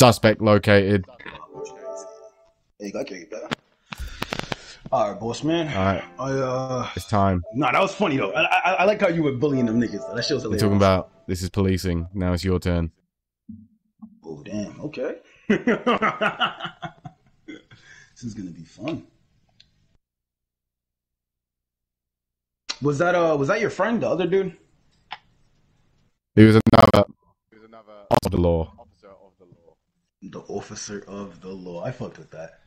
Suspect located. There you go, I can hear you better. All right, boss man. All right, I uh, it's time. nah, that was funny though. I, I, I like how you were bullying them niggas. That shit was We're talking about this is policing. Now it's your turn. Oh damn. Okay. this is gonna be fun. Was that uh was that your friend, the other dude? He was another. He was another of the law. The officer of the law. I fucked with that.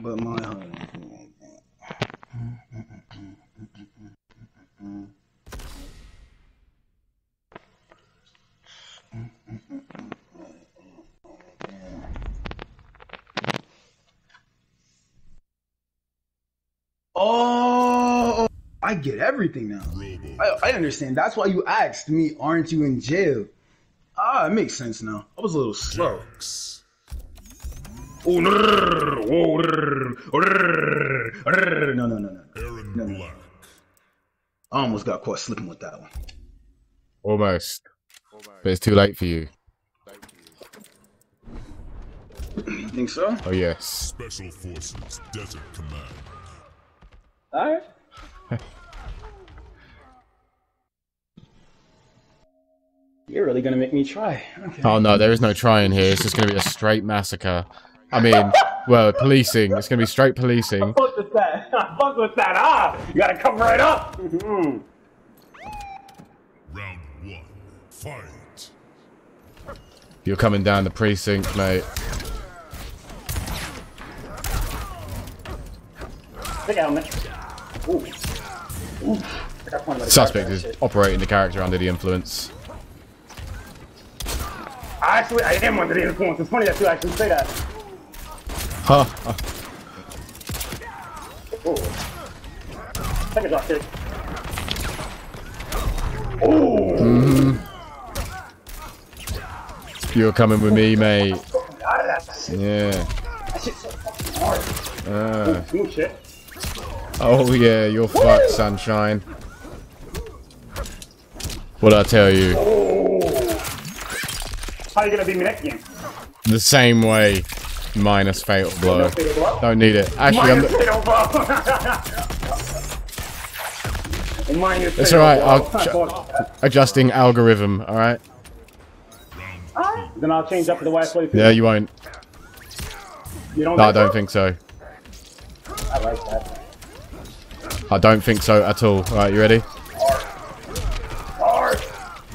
But my Oh, I get everything now. I, I understand. That's why you asked me, aren't you in jail? Ah, it makes sense now. I was a little slow. Oh, no, no, no, no, no. No, no. I almost got caught slipping with that one. Almost. But it's too late for you. You think so? Oh yes. Special Forces Desert Command. Alright. You're really gonna make me try. Okay. Oh no, there is no trying here. It's just going to be a straight massacre. I mean, well, policing. It's going to be straight policing. Fuck with that. Fuck with that. Ah, you gotta come right up. Mhm. Round one. Fight. You're coming down the precinct, mate. Take out, man. Ooh. Ooh. I got pointed by the Suspect is shit. operating the character under the influence. Actually, I am under the influence. It's funny that you actually say that. Huh. Ooh. Take a drop kick. Ooh. You're coming with me, mate. Out of that. Yeah. That shit's so fucking hard. Uh, Smooth shit. Oh yeah, you're fucked, sunshine. What'd I tell you? How you gonna beat me next game? The same way. Minus fatal blow. Don't need it. Actually, I'm. Minus fatal blow. Minus It's alright. I'll adjusting algorithm. All right. Alright, Then I'll change up to the white plate. Yeah, you won't. You don't No, I don't think so. I like that. I don't think so at all. All right, you ready? Hard.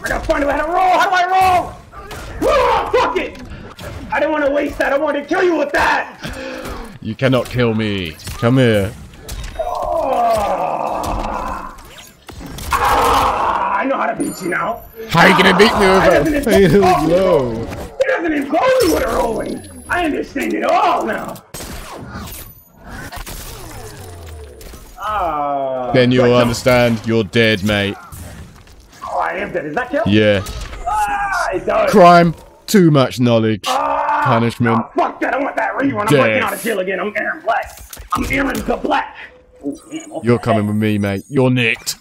I gotta find out how to roll. How do I roll? Ah, fuck it. I didn't want to waste that. I wanted to kill you with that. You cannot kill me. Come here. Ah, Ah, I know how to beat you now. How are you gonna beat me with a fatal blow? It doesn't involve me with a rolling. I understand it all now. Ah. Then you'll Like, no. understand. You're dead, mate. Oh, I am dead. Is that kill? Yeah. Ah, it does. Crime. Too much knowledge. Ah, Punishment. ah, fuck that. I want that rerun. I'm Death. breaking out of jail again. I'm Erron Black. I'm Erron the Black. Oh, damn, okay. You're coming with me, mate. You're nicked.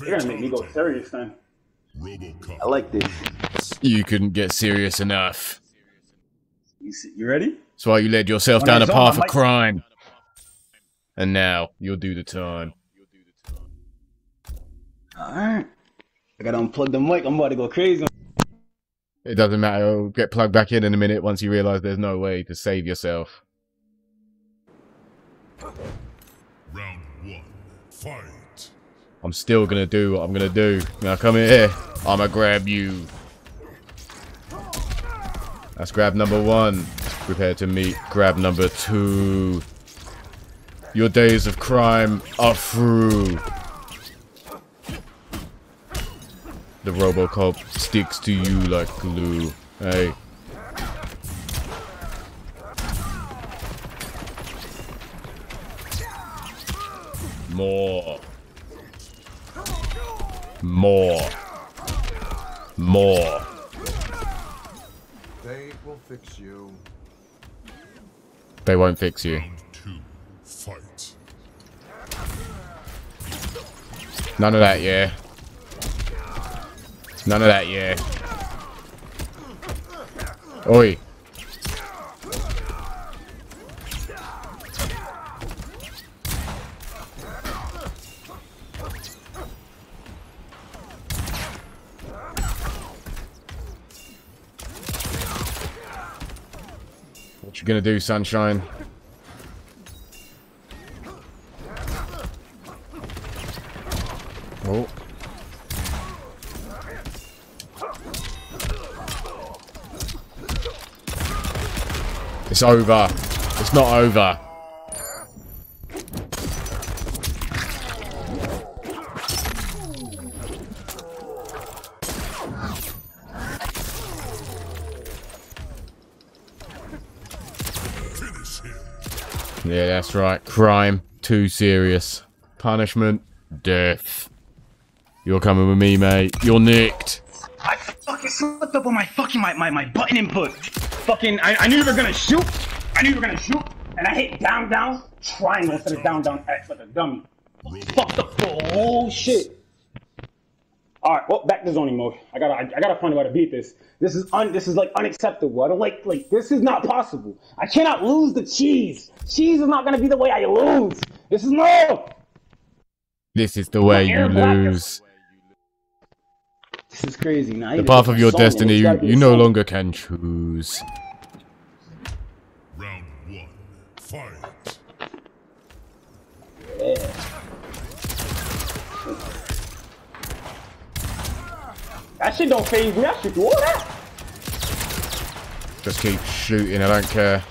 You're gonna make me go serious then. Robocop. I like this. You couldn't get serious enough. You, see, you ready? That's why you led yourself When down a path of might- crime. And now you'll do the time. Alright. I gotta unplug the mic. I'm about to go crazy. It doesn't matter. It'll get plugged back in in a minute once you realize there's no way to save yourself. Round one. Fight. I'm still gonna do what I'm gonna do. Now come here. I'ma grab you. That's grab number one. Prepare to meet grab number two. Your days of crime are through. The Robocop sticks to you like glue. Hey. More. More. More. They will fix you. They won't fix you. Round two. Fight. None of that, yeah. None of that, yeah. Oi. What you gonna do, sunshine? Oh. It's over. It's not over. That's right. Crime. Too serious. Punishment. Death. You're coming with me, mate. You're nicked. I fucking slipped up on my fucking my, my, my button input. Fucking I, I knew you were gonna shoot. I knew you were gonna shoot, and I hit down down triangle instead of down down X like a dummy. Fucked up the whole shit. Alright, well back to zoning mode. I gotta I, I gotta find a way to beat this. This is un this is like unacceptable. I don't like like this is not possible. I cannot lose the cheese. Cheese is not gonna be the way I lose. This is no This is the way you Erron Black is- lose. This is crazy. Now The path of your destiny you, you no longer can choose. That shit don't phase me. I shoot through all that. Just keep shooting, I don't care.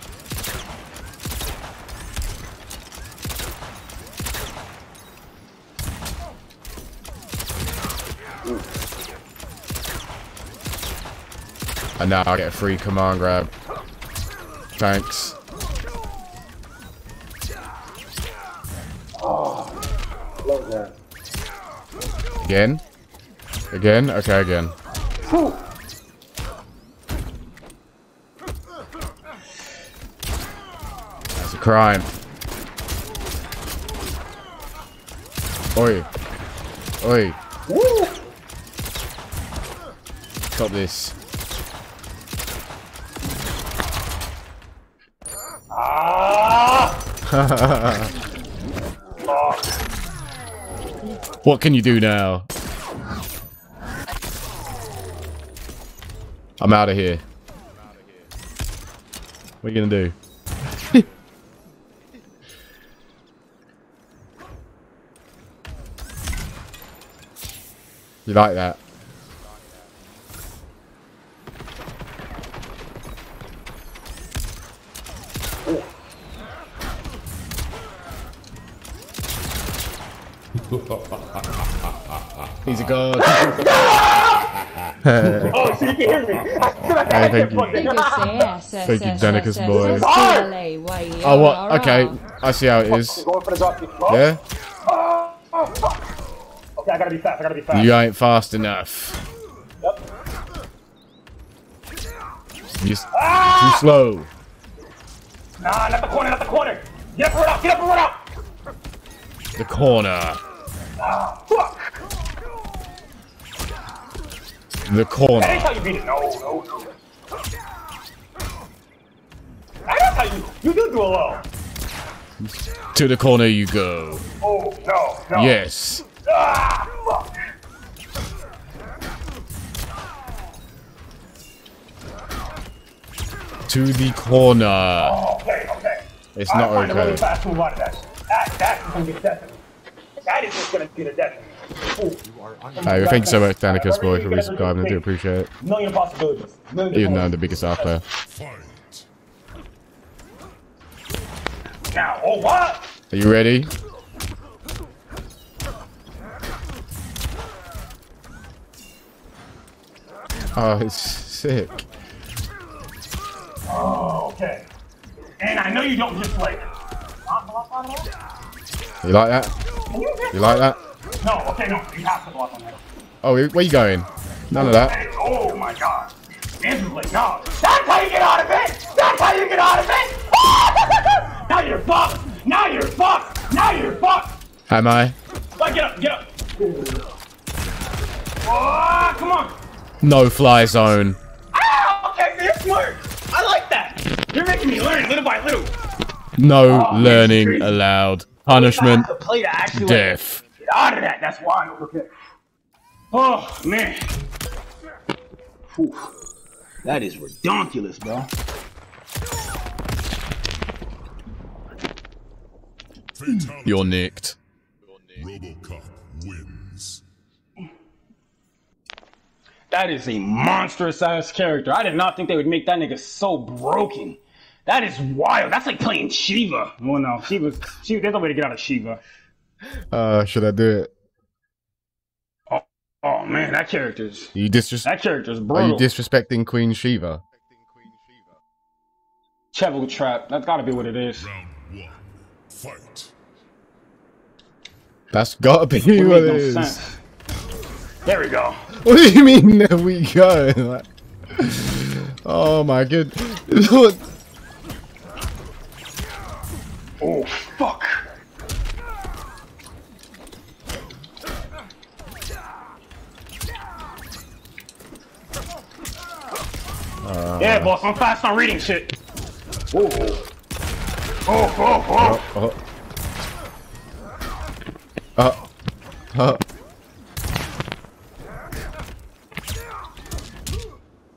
And now I get a free command grab. Thanks. Ah, love that. Again? Again? Okay, again. Whew. That's a crime. Oi. Oi. Woo. Stop this. Ah. What can you do now? I'm out of here. What are you gonna do? you like that? He's a god. Oh, so you can hear me. I feel like I Hey, had thank to you. Thank you, Danicus boy. Oh, what? Okay, I see how it is. Going for the drop kick. Yeah? fuck. Okay, I gotta be fast. I gotta be fast. You ain't fast enough. Yep. You're s- too slow. Nah, not the corner, not the corner. Get up and run out. Get up and run out. The corner. Ah, fuck. The corner. how you beat it. No, no, no. That's how you. You do do a low. To the corner you go. Oh no, no. Yes. Ah, fuck. To the corner. Okay, okay. It's I'll not really okay. fast move out of that. That, that's gonna get death. That is just gonna get a death. Ooh. You are under Hey, thank you so much, Danicus boy, for resubscribing. I do appreciate it. Million possibilities. Million Even though I'm the biggest star player. Now, oh what? Are you ready? Oh, it's sick. Oh, okay. And I know you don't just like. You like that? You like that? No, okay, no. You have to block on that. Oh, where you going? None of that. Oh my god. Like, no, that's how you get out of it. That's how you get out of it. now you're fucked. Now you're fucked. Now you're fucked. Am I? Get up, get up. Oh, come on. No fly zone. Ah, okay, you're smart. I like that. You're making me learn little by little. No Oh, learning allowed. Punishment, I have to play to actually like, death. Get out of that. That's why. I Okay. Oh man. Whew. That is redonkulous, bro. Fatality. You're nicked. Robocop wins. That is a monstrous ass character. I did not think they would make that nigga so broken. That is wild. That's like playing Shiva. Well, no, Shiva's. Shiva, there's no way to get out of Shiva. Uh, should I do it? Oh man, that character's. You, disres- That character's are you disrespecting Queen Shiva? Chevrolet trap. That's gotta be what it is. Round one. Fight. That's gotta be It what makes it no is. sense. There we go. What do you mean there we go? Like- oh my good. Oh fuck. Yeah, boss, I'm fast on reading shit. Oh, oh, oh, oh. Oh. Uh. Uh.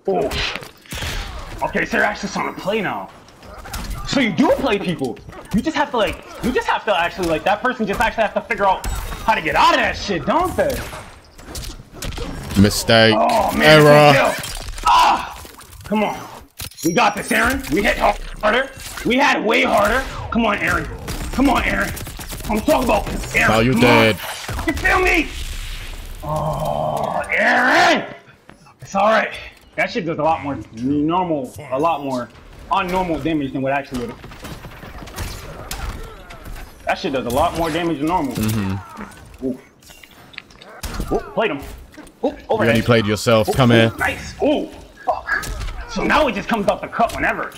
oh. Okay, so you're actually starting to play now. So you do play people. You just have to like, you just have to actually like, that person just actually have to figure out how to get out of that shit, don't they? Mistake. Oh man, Error. Come on. We got this, Erron. We hit harder. We had way harder. Come on, Erron. Come on, Erron. I'm talking about this, Erron. Now you're dead. On. You feel me? Oh, Erron. It's all right. That shit does a lot more normal, a lot more unnormal damage than what actually would. That shit does a lot more damage than normal. Mm-hmm. Ooh. Ooh, played him. Ooh, You only played yourself. Come Ooh, here. Nice. Oh, fuck. So now it just comes off the cut whenever.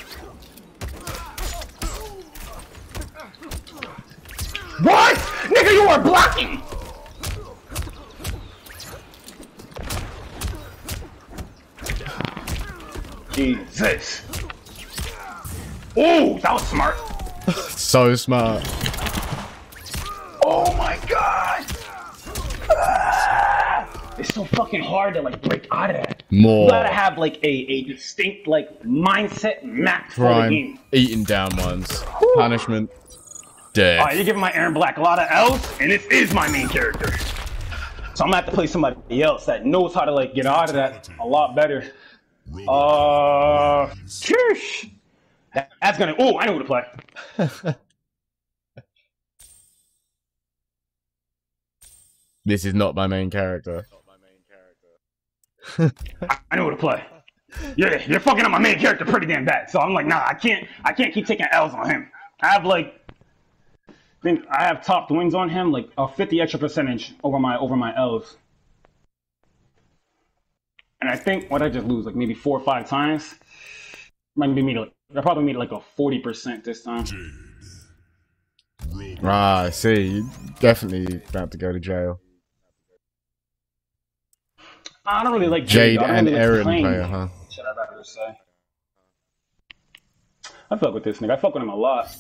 What? Nigga, you are blocking! Jesus. Oh, that was smart. So smart. Oh my god! Ah! It's so fucking hard to like break out of that. More You gotta have like a, a distinct like mindset map for the game. Eating down ones. Punishment. Death. Alright, you're giving my Erron Black a lot of L's, and this is my main character. So I'm gonna have to play somebody else that knows how to like get out of that a lot better. Uh, sheesh. That- That's gonna. Oh, I know who to play. This is not my main character. I know who to play. Yeah, you're fucking up my main character pretty damn bad. So I'm like, nah, I can't. I can't keep taking L's on him. I have like, I think I have topped wins on him, like a 50 extra percentage over my over my L's. And I think what I just lose, like maybe four or five times, might be me like I probably made like a 40 percent this time. Jade. Robo. Ah, I see. You definitely about to go to jail. I don't really like Jade I don't and really Aaron playing. player, huh? Should I rather say? I fuck with this nigga. I fuck with him a lot.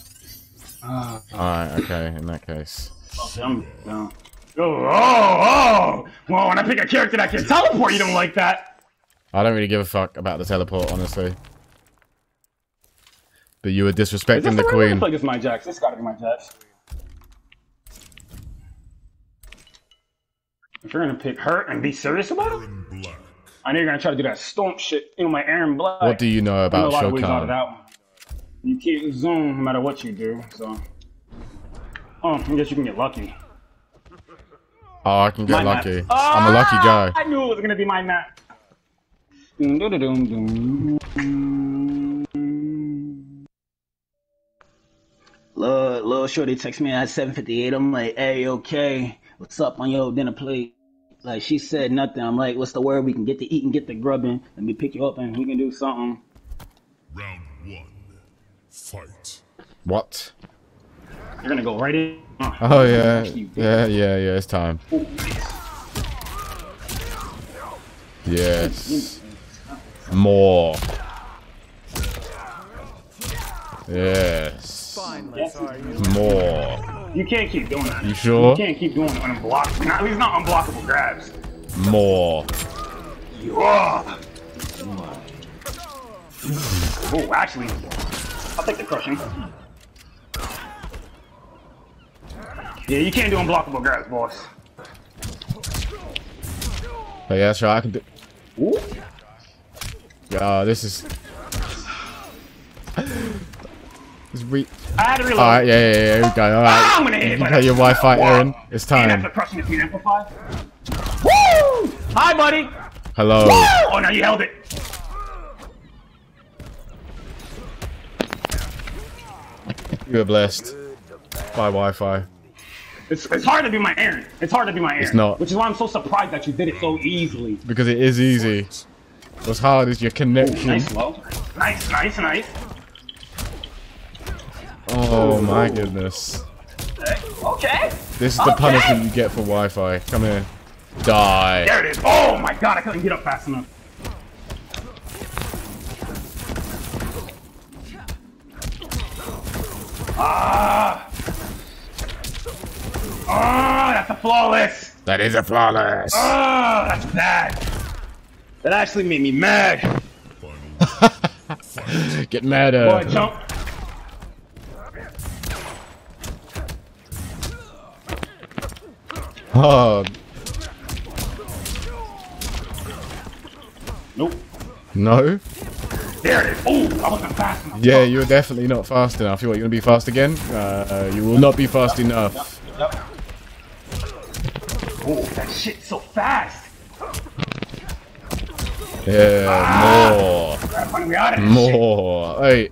Ah. Alright, okay, in that case. Okay, I'm. Oh, oh, oh! Well, when I pick a character that can teleport, you don't like that. I don't really give a fuck about the teleport, honestly. But you were disrespecting the right way to queen. play this my Jax? This gotta be my Jax. If you're gonna pick her and be serious about it, I know you're gonna try to do that storm shit. You know, my Erron Black. What do you know I know about lot of Shokan? of. You can't zoom no matter what you do, so. Oh, I guess you can get lucky. Oh, I can get My lucky. I'm a lucky guy. Ah, I knew it was gonna be my map. Lil, Lil Shorty text me at 7:58. I'm like, "Hey, okay, what's up on your dinner plate?" like she said nothing. I'm like, what's the word? We can get to eat and get the grubbing. Let me pick you up and we can do something. Round one. Fight. What? You're gonna go right in. Uh, Oh yeah, yeah, yeah, yeah. It's time. Ooh, Yes. More. Yes. Yes. More. You can't keep doing that. You sure? You can't keep doing unblockable. Not, at least not unblockable grabs. More. Yeah. Oh, actually, I'll take the crushing. Yeah, you can't do unblockable grabs, boss. But yeah, sure. I can do. Ooh. Yeah, this is. Re- I had to reload. All right, yeah, yeah, yeah. Here we go. Alright. Ah, I'm gonna hit You can play your Wi-Fi. Erron. It's And that's the time. crushing if you amplify. Woo! Hi, buddy. Hello. Woo! Oh, now you held it. You are blessed by Wi-Fi. It's, it's hard to be my Erron. It's hard to be my Erron. It's not. Which is why I'm so surprised that you did it so easily. Because it is easy. What's hard is your connection. Nice, low. Nice, nice, nice. Oh my goodness. Okay. This is the Okay. punishment you get for Wi-Fi. Come here. Die. There it is. Oh my god, I couldn't get up fast enough. Ah! Ah, that's a flawless. That is a flawless. Ah, that's bad. That actually made me mad. Get Boy, madder. jump. Oh, Nope. no. There it is. Oh, I wasn't fast enough. Yeah, you're definitely not fast enough. You what, you gonna be fast again? Uh, you will not be fast enough. Yep. Oh, that shit's so fast. Yeah, more. Gotta find a way out of this shit. More. Hey.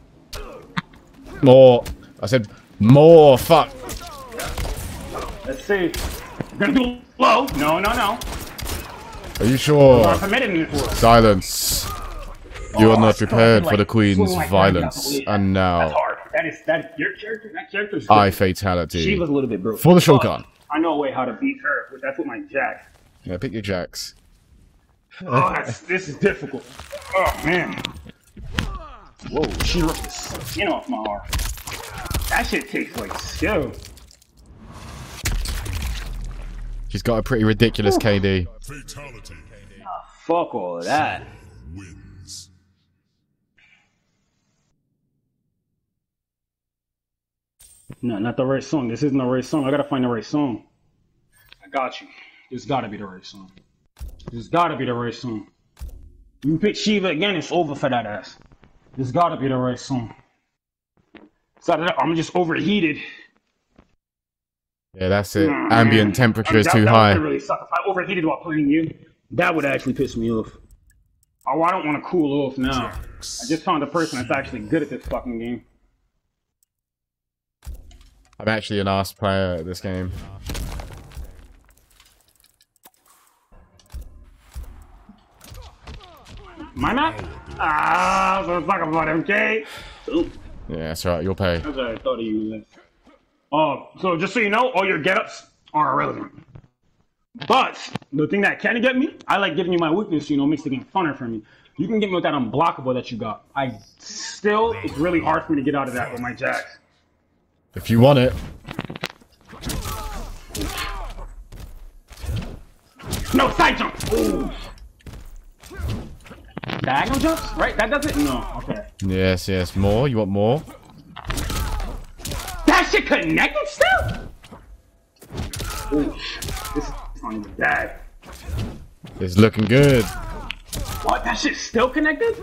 More. I said more. Fuck. Let's see. We're gonna do low. No, no, no. Are you sure? Not permitted in this world. Silence. You are Oh, not prepared like for the Queen's like violence. yeah. And That's now, hard. That is that your character. That character's good. I She fatality. was a little bit broke. For the But Shogun. I know a way how to beat her. but That's with my jack. Yeah, pick your Jax. Oh, that's, this is difficult. Oh man. Whoa, she ripped the skin off my arm. That shit takes like skill. She's got a pretty ridiculous KD. Fatality. Fuck all of that. Wins. No, not the right song. This isn't the right song. I gotta find the right song. I got you. This gotta be the right song. This gotta be the right song. You pick Shiva again, it's over for that ass. This gotta be the right song. So I'm just overheated. Yeah, that's it. Mm, Ambient temperature is that- too that high. really suck. If I overheated while playing you, that would actually piss me off. Oh, I don't want to cool off now. I just found a person that's actually good at this fucking game. I'm actually an ass player at this game. My map? Ah, so talk about MK. Ooh, Yeah, that's right. You'll pay. that's what I thought of you. Oh, so just so you know, all your get-ups are irrelevant. But the thing that can get me, I like giving you my weakness. You know, makes the game funner for me. You can get me with that unblockable that you got. I still, it's really hard for me to get out of that with my Jax. If you want it. No, side jump. Ooh. Diagonal jumps, right? That does it. No, okay. Yes, yes. More? You want more? That shit connected still? Ooh, this is not even bad. It's looking good. What? That shit still connected?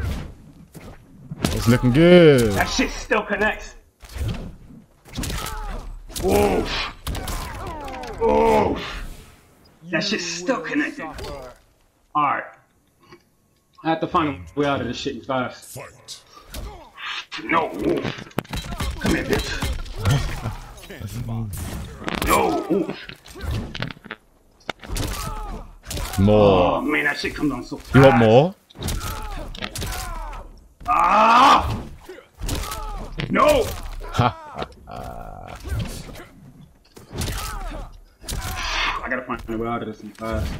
It's looking good. That shit still connects. Ooh. Ooh. That shit still connected. Alright. I have to find a way out of this shit fast. Fight. No. Ooh. Come here, bitch. No. More. Oh man, that shit comes on so fast. You want more? Ah! No! I gotta find a way out of this fast.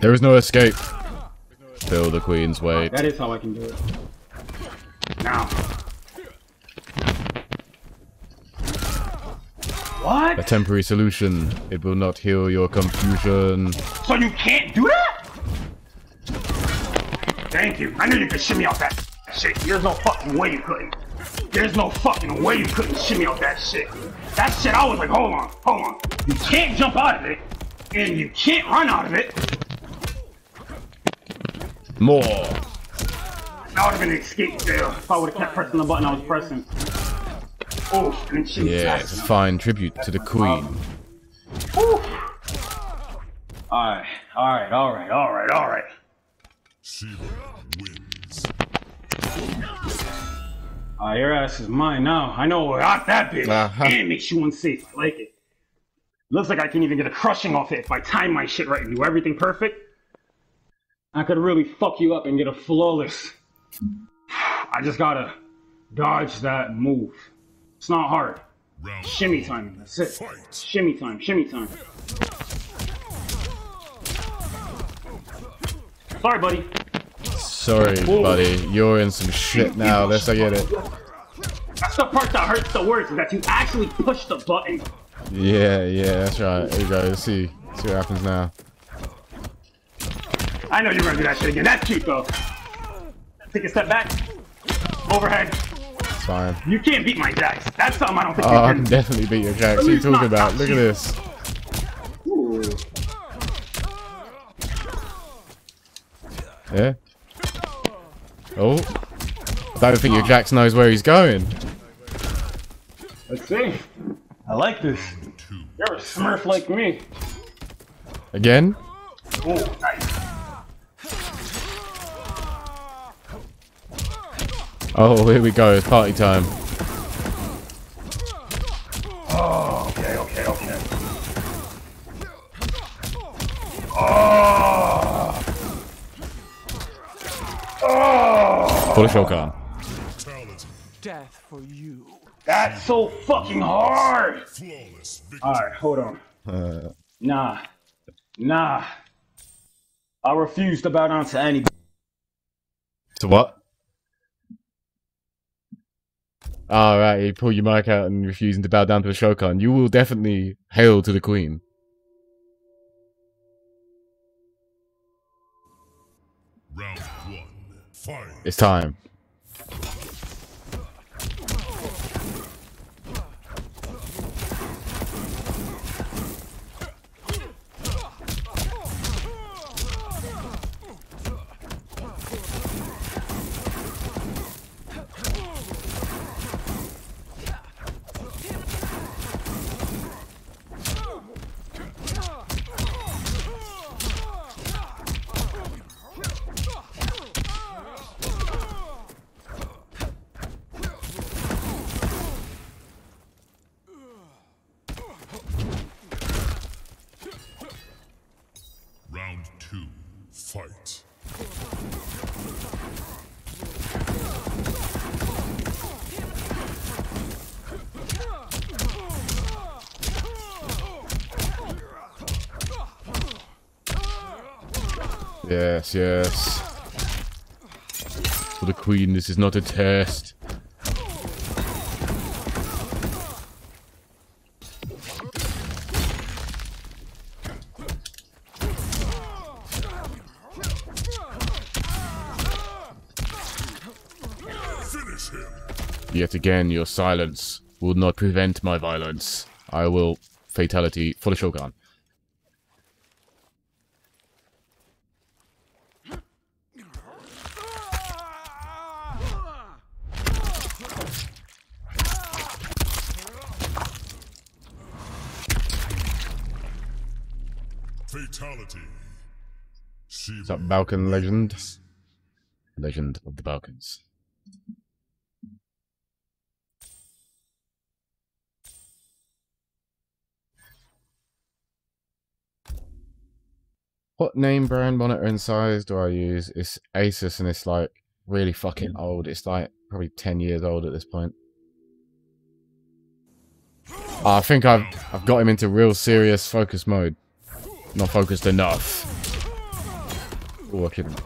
There is no escape. Fill the queen's weight. That is how I can do it. Now. A temporary solution. It will not heal your confusion. So you can't do that? Thank you. I knew you could shimmy off that shit. There's no fucking way you couldn't. There's no fucking way you couldn't shimmy off that shit. That shit, I was like, hold on, hold on. You can't jump out of it, and you can't run out of it. More. That would have been an escape fail if I would have kept pressing the button I was pressing. Oh, and then shimmy Yeah, it's a fine tribute to the queen. Alright, alright, alright, alright, alright. Ah, your ass is mine now. I know what got that bitch. Uh-huh. And it makes you unsafe. I like it. Looks like I can even get a crushing off it if I time my shit right and do everything perfect. I could really fuck you up and get a flawless. I just gotta dodge that move. It's not hard. Round Shimmy time. That's it. fight. Shimmy time. Shimmy time. Sorry, buddy. Sorry, buddy. You're in some shit now. Let's I get it. That's the part that hurts the worst is that you actually push the button. Yeah, yeah, that's right. Here you go. Let's see. See what happens now. I know you're gonna do that shit again. That's cute though. Take a step back. Overhead. Fine. You can't beat my Jax. That's something I don't think Oh, I can can. definitely beat your Jax. What are you talking about? Look at this. Ooh. Yeah. Oh. I don't think your Jax knows where he's going. Let's see. I like this. You're a smurf like me. Again? Ooh, nice. Oh, here we go. It's party time. Oh, okay, okay, okay. Oh. Oh. Full of Shokan. Death for you. That's so fucking hard. Alright, hold on. Uh, Nah. Nah. I refuse to bow down to any. to what? All right, you pull your mic out and refusing to bow down to the Shokan. You will definitely hail to the queen. Round one. Fight. It's time. Round two. Fight. Yes, yes. For the queen, this is not a test. Yet again, your silence will not prevent my violence. I will fatality for the Shogun. Fatality. Is that Balkan legend? Legend of the Balkans. What name brand monitor and size do I use? It's Asus and it's like really fucking old. It's like probably 10 years old at this point. I think I've I've got him into real serious focus mode. Not focused enough. Oh, I couldn't.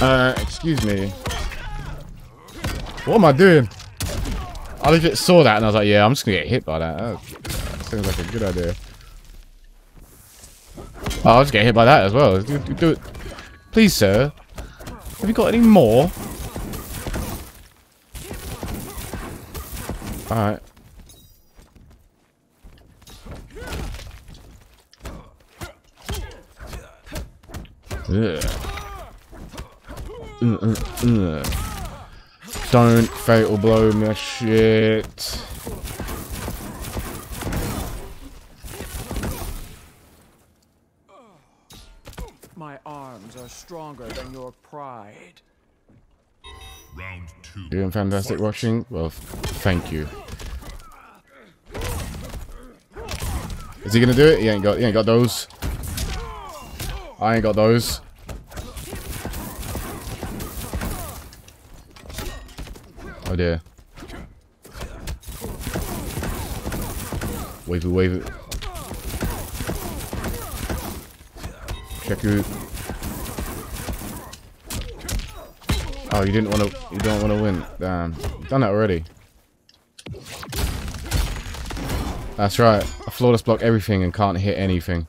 Uh, excuse me. What am I doing? I legit saw that and I was like, yeah, I'm just gonna get hit by that. Oh, that sounds like a good idea. Oh, I'll just get hit by that as well. Do, do, do it. Please, sir. Have you got any more? Alright. Ugh. Uh, uh. Don't fatal blow my shit. My arms are stronger than your pride. Round two. Doing fantastic watching? Well, thank you. Is he gonna do it? He ain't got. He ain't got those. I ain't got those. Oh dear. Wave it, wave it. Check it. Oh, you didn't want to. You don't want to win. Damn, You've done that already. That's right. I flawless block everything and can't hit anything.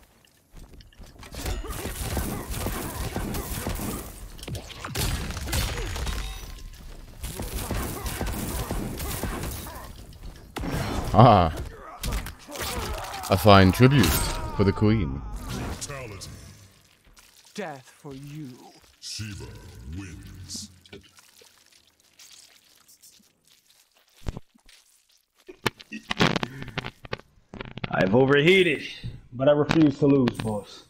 Ah. A fine tribute for the queen. Brutality. Death for you. Shiva wins. I've overheated, but I refuse to lose, boss.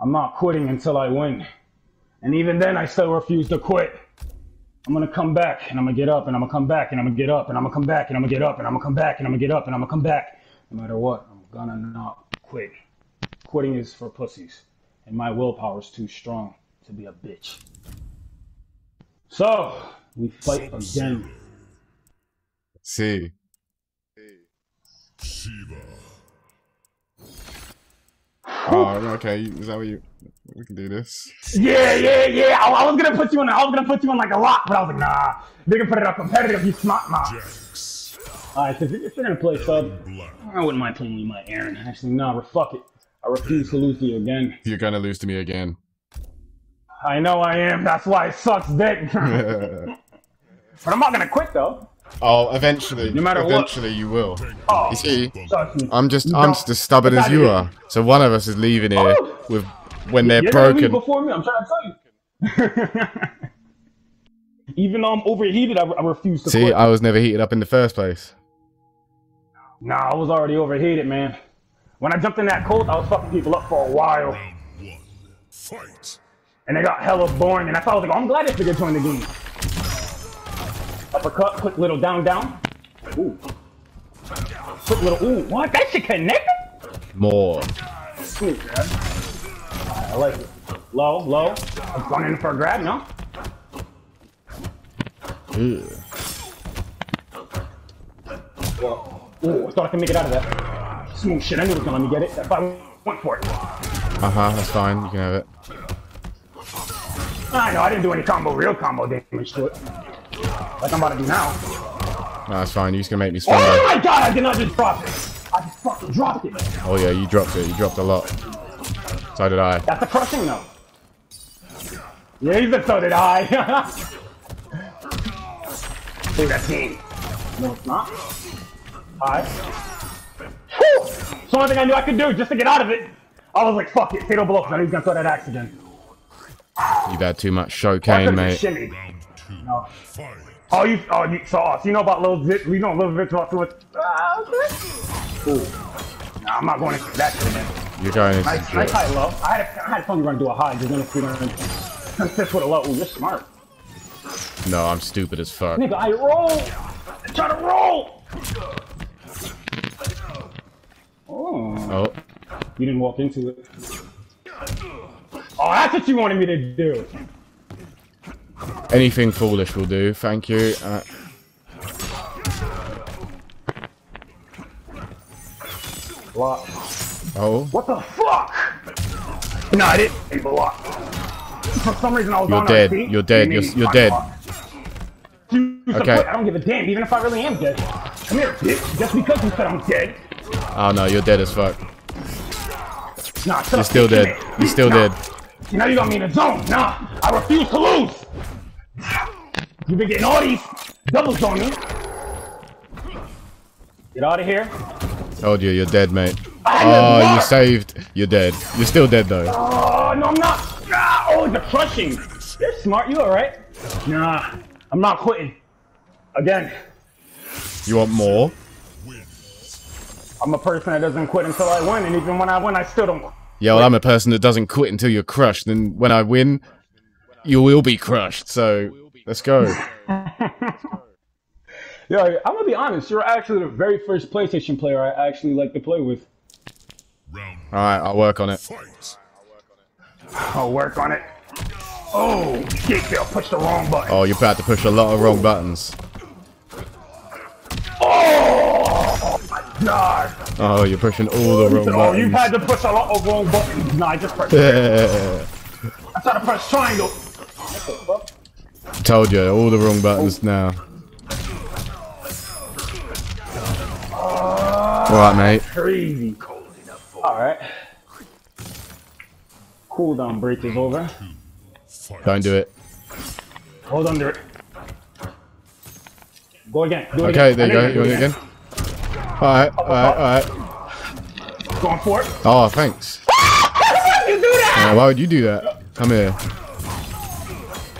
I'm not quitting until I win. And even then, I still refuse to quit. I'm gonna come back, and I'm gonna get up, and I'm gonna come back, and I'm gonna get up, and I'm gonna come back, and I'm gonna get up, and I'm gonna come back, and I'm gonna get up, and I'm gonna come back. No matter what, I'm gonna not quit. Quitting is for pussies, and my willpower's too strong to be a bitch. So, we fight again. See. Shiva. Oh, uh, okay. Is that what you? We can do this. Yeah, yeah, yeah. I, I was gonna put you on. I was gonna put you on like a lot, but I was like, nah. They can put it up competitive. You smart, nah. Jax. All right, so if you're, if you're gonna play sub, I wouldn't mind playing with my Erron. Actually, nah, but fuck it. I refuse to lose to you again. You're gonna lose to me again. I know I am. That's why it sucks dick. but I'm not gonna quit though. Oh, eventually. No matter what. eventually you will. Oh, You see, trust. I'm just You I'm just as stubborn as you outta are. So one of us is leaving here Oh! with when they're You're gonna broken. before me. I'm trying to tell you. Even though I'm overheated, I, I refuse to See, quit. I was never heated up in the first place. Nah, I was already overheated, man. When I jumped in that cold, I was fucking people up for a while. Fight. and they got hella boring. And I thought I was like, oh, I'm glad this nigga joined the game. Uppercut, quick little down, down. Ooh. Quick little, ooh, what? That shit connected? More. I like it. Low, low. I'm going in for a grab, no? Ugh. Ooh, I thought I could make it out of that. Smooth shit, I knew it was gonna let me get it. Why I went for it. Uh huh. That's fine. You can have it. I know, I didn't do any combo, real combo damage to it. Like I'm about to do now. No, that's fine. You're just gonna make me Oh stronger. my god, I did not just drop it. I just fucking dropped it. Oh yeah, you dropped it. You dropped a lot. So did I. That's a crushing though. Yeah, said so did I. Look at that team. No, it's not. Alright. So one thing I knew I could do just to get out of it, I was like, fuck it, fatal blow, 'cause I knew he was gonna throw that accident. You've had too much cocaine, could've mate. shimmied. Round two. No. Oh, you, oh, you, so, oh, so you know about Zip, you know Zip about doing, ah, okay. Ooh. Nah, I'm not going into that shit again. You're going into nice drill. high low. I had, a, I had fun run do a high, just gonna speed on That's what a low. Ooh, you're smart. No, I'm stupid as fuck. Nigga, I roll. I try to roll. Oh, Oh, you didn't walk into it. Oh, that's what you wanted me to do. Anything foolish will do. Thank you. Uh, Block. oh, What the fuck? No, I didn't. Hey, block. For some reason, I was You're on dead. RP. You're dead. You You're- you're dead. block. You Okay. I don't give a damn, even if I really am dead. Come here, bitch. Just because you said I'm dead. oh no, you're dead as fuck. Nah, You're up. still dead. You're still Nah. dead. You know you got me in the zone. Nah, I refuse to lose. You've been getting all these doubles on me. Get out of here. Told you, you're dead, mate. I Oh, you saved. You're dead. You're still dead though. Oh, no, I'm not. Ah, oh, the crushing. You're smart. You alright? Nah, I'm not quitting. Again, You want more? I'm a person that doesn't quit until I win, and even when I win, I still don't. Yeah, well, I'm a person that doesn't quit until you're crushed. And when I win, you will be crushed. So let's go. Yeah, I'm gonna be honest. You're actually the very first PlayStation player I actually like to play with. Round All right, I'll work on it. fight. I'll work on it. Oh, Gatefield pushed the wrong button. Oh, you're about to push a lot of wrong buttons. Oh, my God. Oh, you're pushing all the wrong Oh, you've had to push a lot of wrong buttons. Nah, I just pressed. Yeah. I tried to press triangle. Told you, all the wrong buttons now. All right, mate. Crazy. All right. Cooldown break is over. Don't do it. Hold under it. Go again. Do it Okay, again. there you go. You want it again? All right, all right, all right. Going for it. Oh, thanks. You do that. Why would you do that? Come here.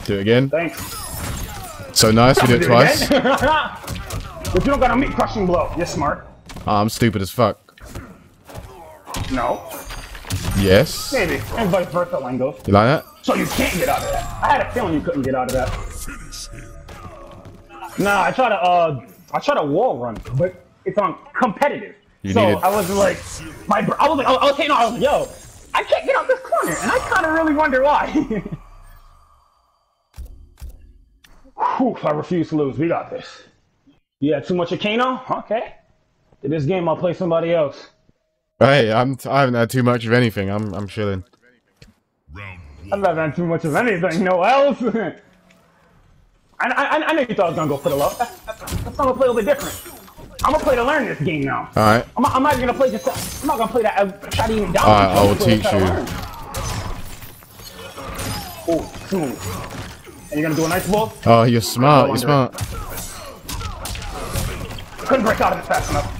Do it again. Thanks. So nice. We do it twice. but you don't got a meat crushing blow. You're smart. Oh, I'm stupid as fuck. No. Yes. Maybe. And vice versa, Lingo. You like that? So you can't get out of that. I had a feeling you couldn't get out of that. Nah, I tried to uh, I try to wall run, but it's on competitive. You so need it. I was like, my, br- I was like, I was, I was I was like, yo, I can't get out this corner, and I kind of really wonder why. Whew, I refuse to lose. We got this. You had too much of Kano? Okay. In this game, I'll play somebody else. Hey, I'm. I haven't had too much of anything. I'm. I'm chilling. I've not had too much of anything. No else. I, I, I know you thought I was gonna go for the love. That's, gonna play a little bit different. I'm gonna play to learn this game now. All right. I'm, not- I'm not even gonna play just. I'm not gonna play that. uh, Try to even down. Alright, I'm will gonna teach you. Oh, smooth. And you're gonna do a nice ball. Oh, you're smart. You're smart. Couldn't break out of it fast enough.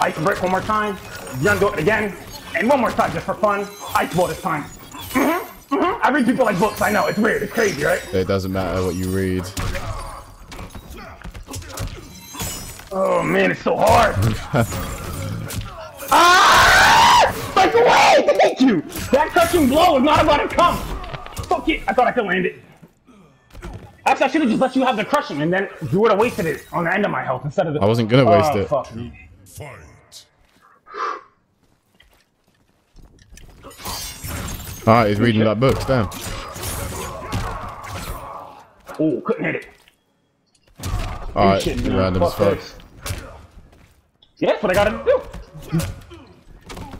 Ice break one more time. You're gonna do it again. And one more time just for fun. Ice ball this time. hmm hmm I read people like books. I know it's weird. It's crazy, right? It doesn't matter what you read. Oh man, it's so hard. ah! Like away! Thank you. That crushing blow is not about to come. Fuck it. I thought I could land it. Actually, I should have just let you have the crushing, and then you would have wasted it on the end of my health instead of the. I wasn't gonna waste oh, it. Fuck. Fight. Ah, right, he's reading that book. Damn. Oh, couldn't hit it. All right, random as fuck. that's what I gotta do.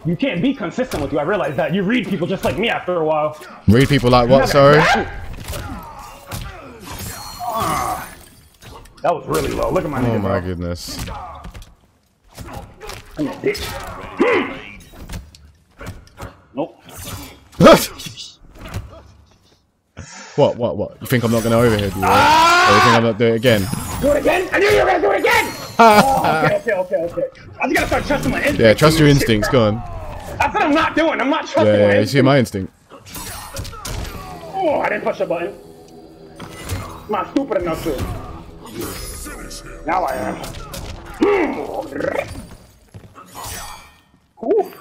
You can't be consistent with you. I realize that. You read people just like me after a while. Read people like what? Sorry. That was really low. Look at my Oh nigga, my bro. goodness. Come here, bitch. nope. what? What? What? You think I'm not gonna overhead you? Right? Or you think I'm not doing it again? Do it again? I knew you were gonna do it again! Oh, okay, okay, okay, okay. I just gotta start trusting my instincts. Yeah, trust your instincts. Go on. That's what I'm not doing. I'm not trusting Yeah, my yeah, you see my instinct. Oh, I didn't push the button. I'm not stupid enough to. Now I am. Ooh.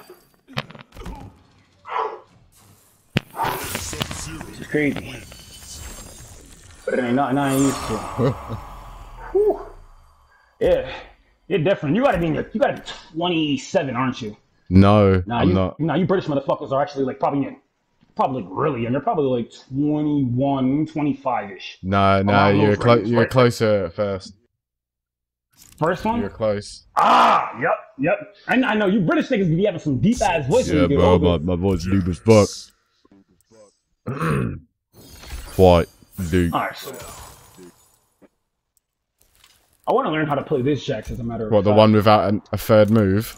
is crazy. But it ain't nothing I ain't used to. Yeah. You're different. You gotta be in your, you gotta be 27, aren't you? No, Nah, I'm you, not. Nah, you British motherfuckers are actually like probably in, probably really young. You're probably like 21, 25-ish. No, no, you're clo- ranges, you're right? closer at first. First one? You're close. Ah, yep, yep. I, I know you British niggas be having some deep ass voices. Yeah, bro, older. my, my voice deep as fuck. Quite deep. Alright, so. I want to learn how to play this Jax as a matter of What, the fact. one without an, a third move?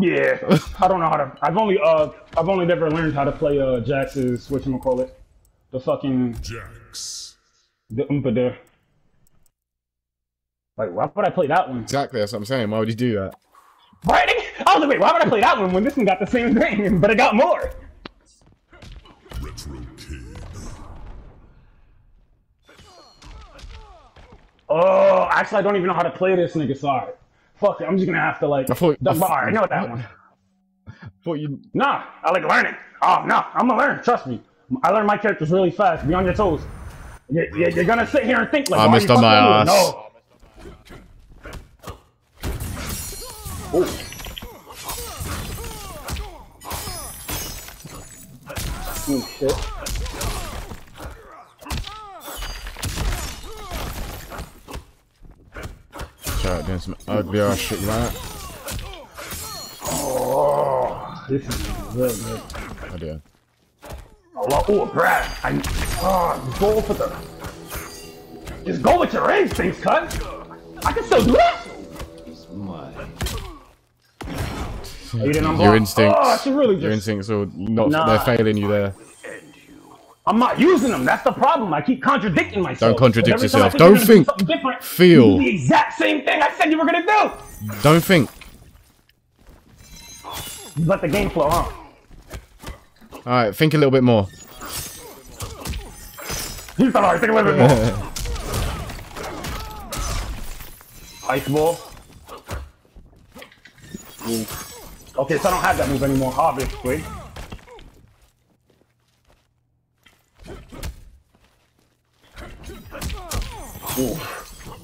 Yeah, I don't know how to. I've only uh, I've only never learned how to play uh Jax's what you call it, the fucking Jax. the Oompa there. Like, why would I play that one? Exactly, that's what I'm saying. Why would you do that? Right? I was like, wait, why would I play that one when this one got the same thing, but it got more? Oh, actually, I don't even know how to play this nigga. Sorry. Fuck it, I'm just gonna have to like. I thought- I Alright, I know that one. Thought you. Nah, I like learning. Oh, no, I'm gonna learn. Trust me. I learn my characters really fast. Be on your toes. You're, you're, gonna sit here and think like, I why missed on my fucking with me? ass. No. Ooh. Ooh, shit. Start doing some ugly ass shit like that. Oh, this is good. Oh dear. Oh, well, ooh, Brad. I, oh, just go for the. Just go with your instincts, cut. I can still do that. Oh, you? Your instincts. Ah, oh, I really Your instincts are not. Nah. They're failing you there. I'm not using them. That's the problem. I keep contradicting myself. Don't contradict Every time I yourself. Don't gonna do think. different, Feel. the exact same thing I said you were gonna do. Don't think. You let the game flow, huh? Alright, think a little bit more. You thought I thinking a little bit more. Ice ball. Ooh. Okay, so I don't have that move anymore, obviously. Ooh.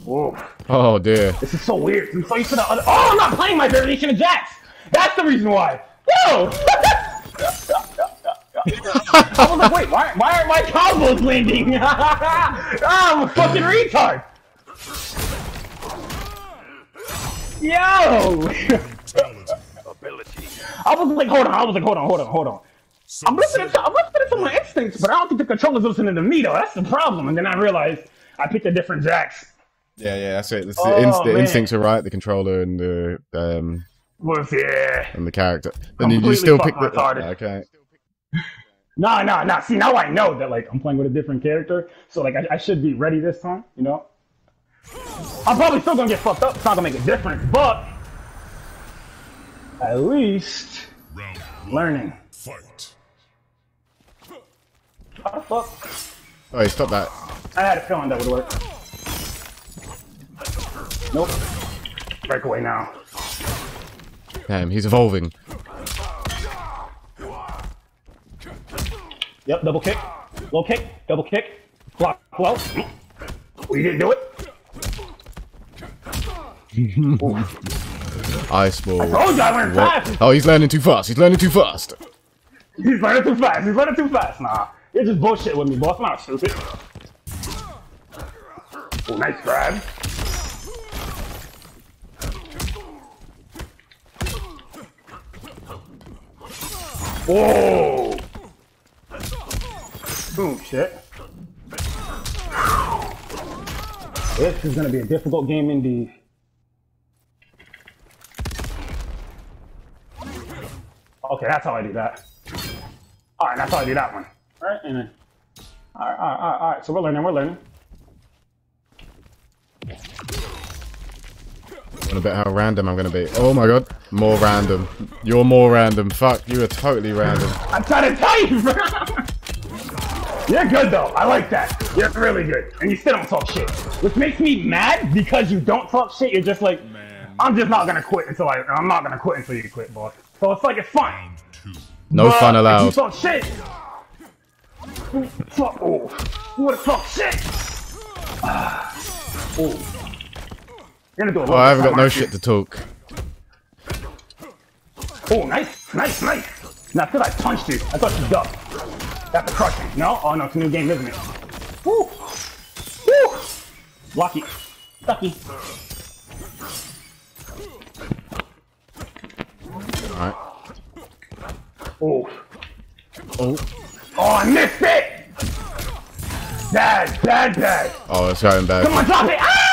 Ooh. Oh dear. This is so weird. I'm so used to the other. Oh, I'm not playing my variation of Jax. That's the reason why. No. I was like, wait, why, why aren't my combos landing? Ah, I'm a fucking retard. Yo. I was like, hold on. I was like, hold on, hold on, hold on. I'm listening to I'm listening to my instincts, but I don't think the controller's listening to me though. That's the problem. And then I realized I picked a different Jax. Yeah, yeah, that's it. It's Oh, the, inst- the instincts are right. The controller and the um Was yeah. and the character. Then you, you still pick the. retarded. Okay. Nah, nah, nah. See, now I know that like I'm playing with a different character, so like I, I should be ready this time. You know. I'm probably still gonna get fucked up. It's not gonna make a difference, but at least Round learning. fight. How the fuck? Oh, hey, stop that. I had a feeling that would work. Nope. Break away now. Damn, he's evolving. Yep, double kick. Low kick, double kick. Block well. We didn't do it. Ice ball. Oh, I learned fast. Oh, he's learning too fast. He's learning too fast. He's learning too fast. He's learning too fast. Nah, you're just bullshit with me, boss. I'm not stupid. Oh, nice grab. Whoa! Boom, shit. This is gonna be a difficult game indeed. Okay, that's how I do that. Alright, that's how I do that one. Alright, and then. Alright, alright, alright, alright. So we're learning, we're learning. What about how random I'm gonna be? Oh my god, more random. You're more random. Fuck, you are totally random. I'm trying to tell you, bro! You're good though. I like that. You're really good. And you still don't talk shit. Which makes me mad because you don't talk shit. You're just like, Man. I'm just not gonna quit until I, I'm not gonna quit until you quit, boss. So it's like, it's fine. No But fun If allowed. you talk shit, Fuck. Oh. What the fuck? Shit. Ah. Oh. Gonna do a little I haven't got no shit to talk. Oh, nice, nice, nice. Now, I feel like punched you. I thought you ducked. That's a crush. No? Oh, no, it's a new game, isn't it? Woo! Woo! Lucky. Lucky. Alright. Oh. Oh. Oh, I missed it! Bad, bad, bad. Oh, it's going bad. Come on, drop it! Ah!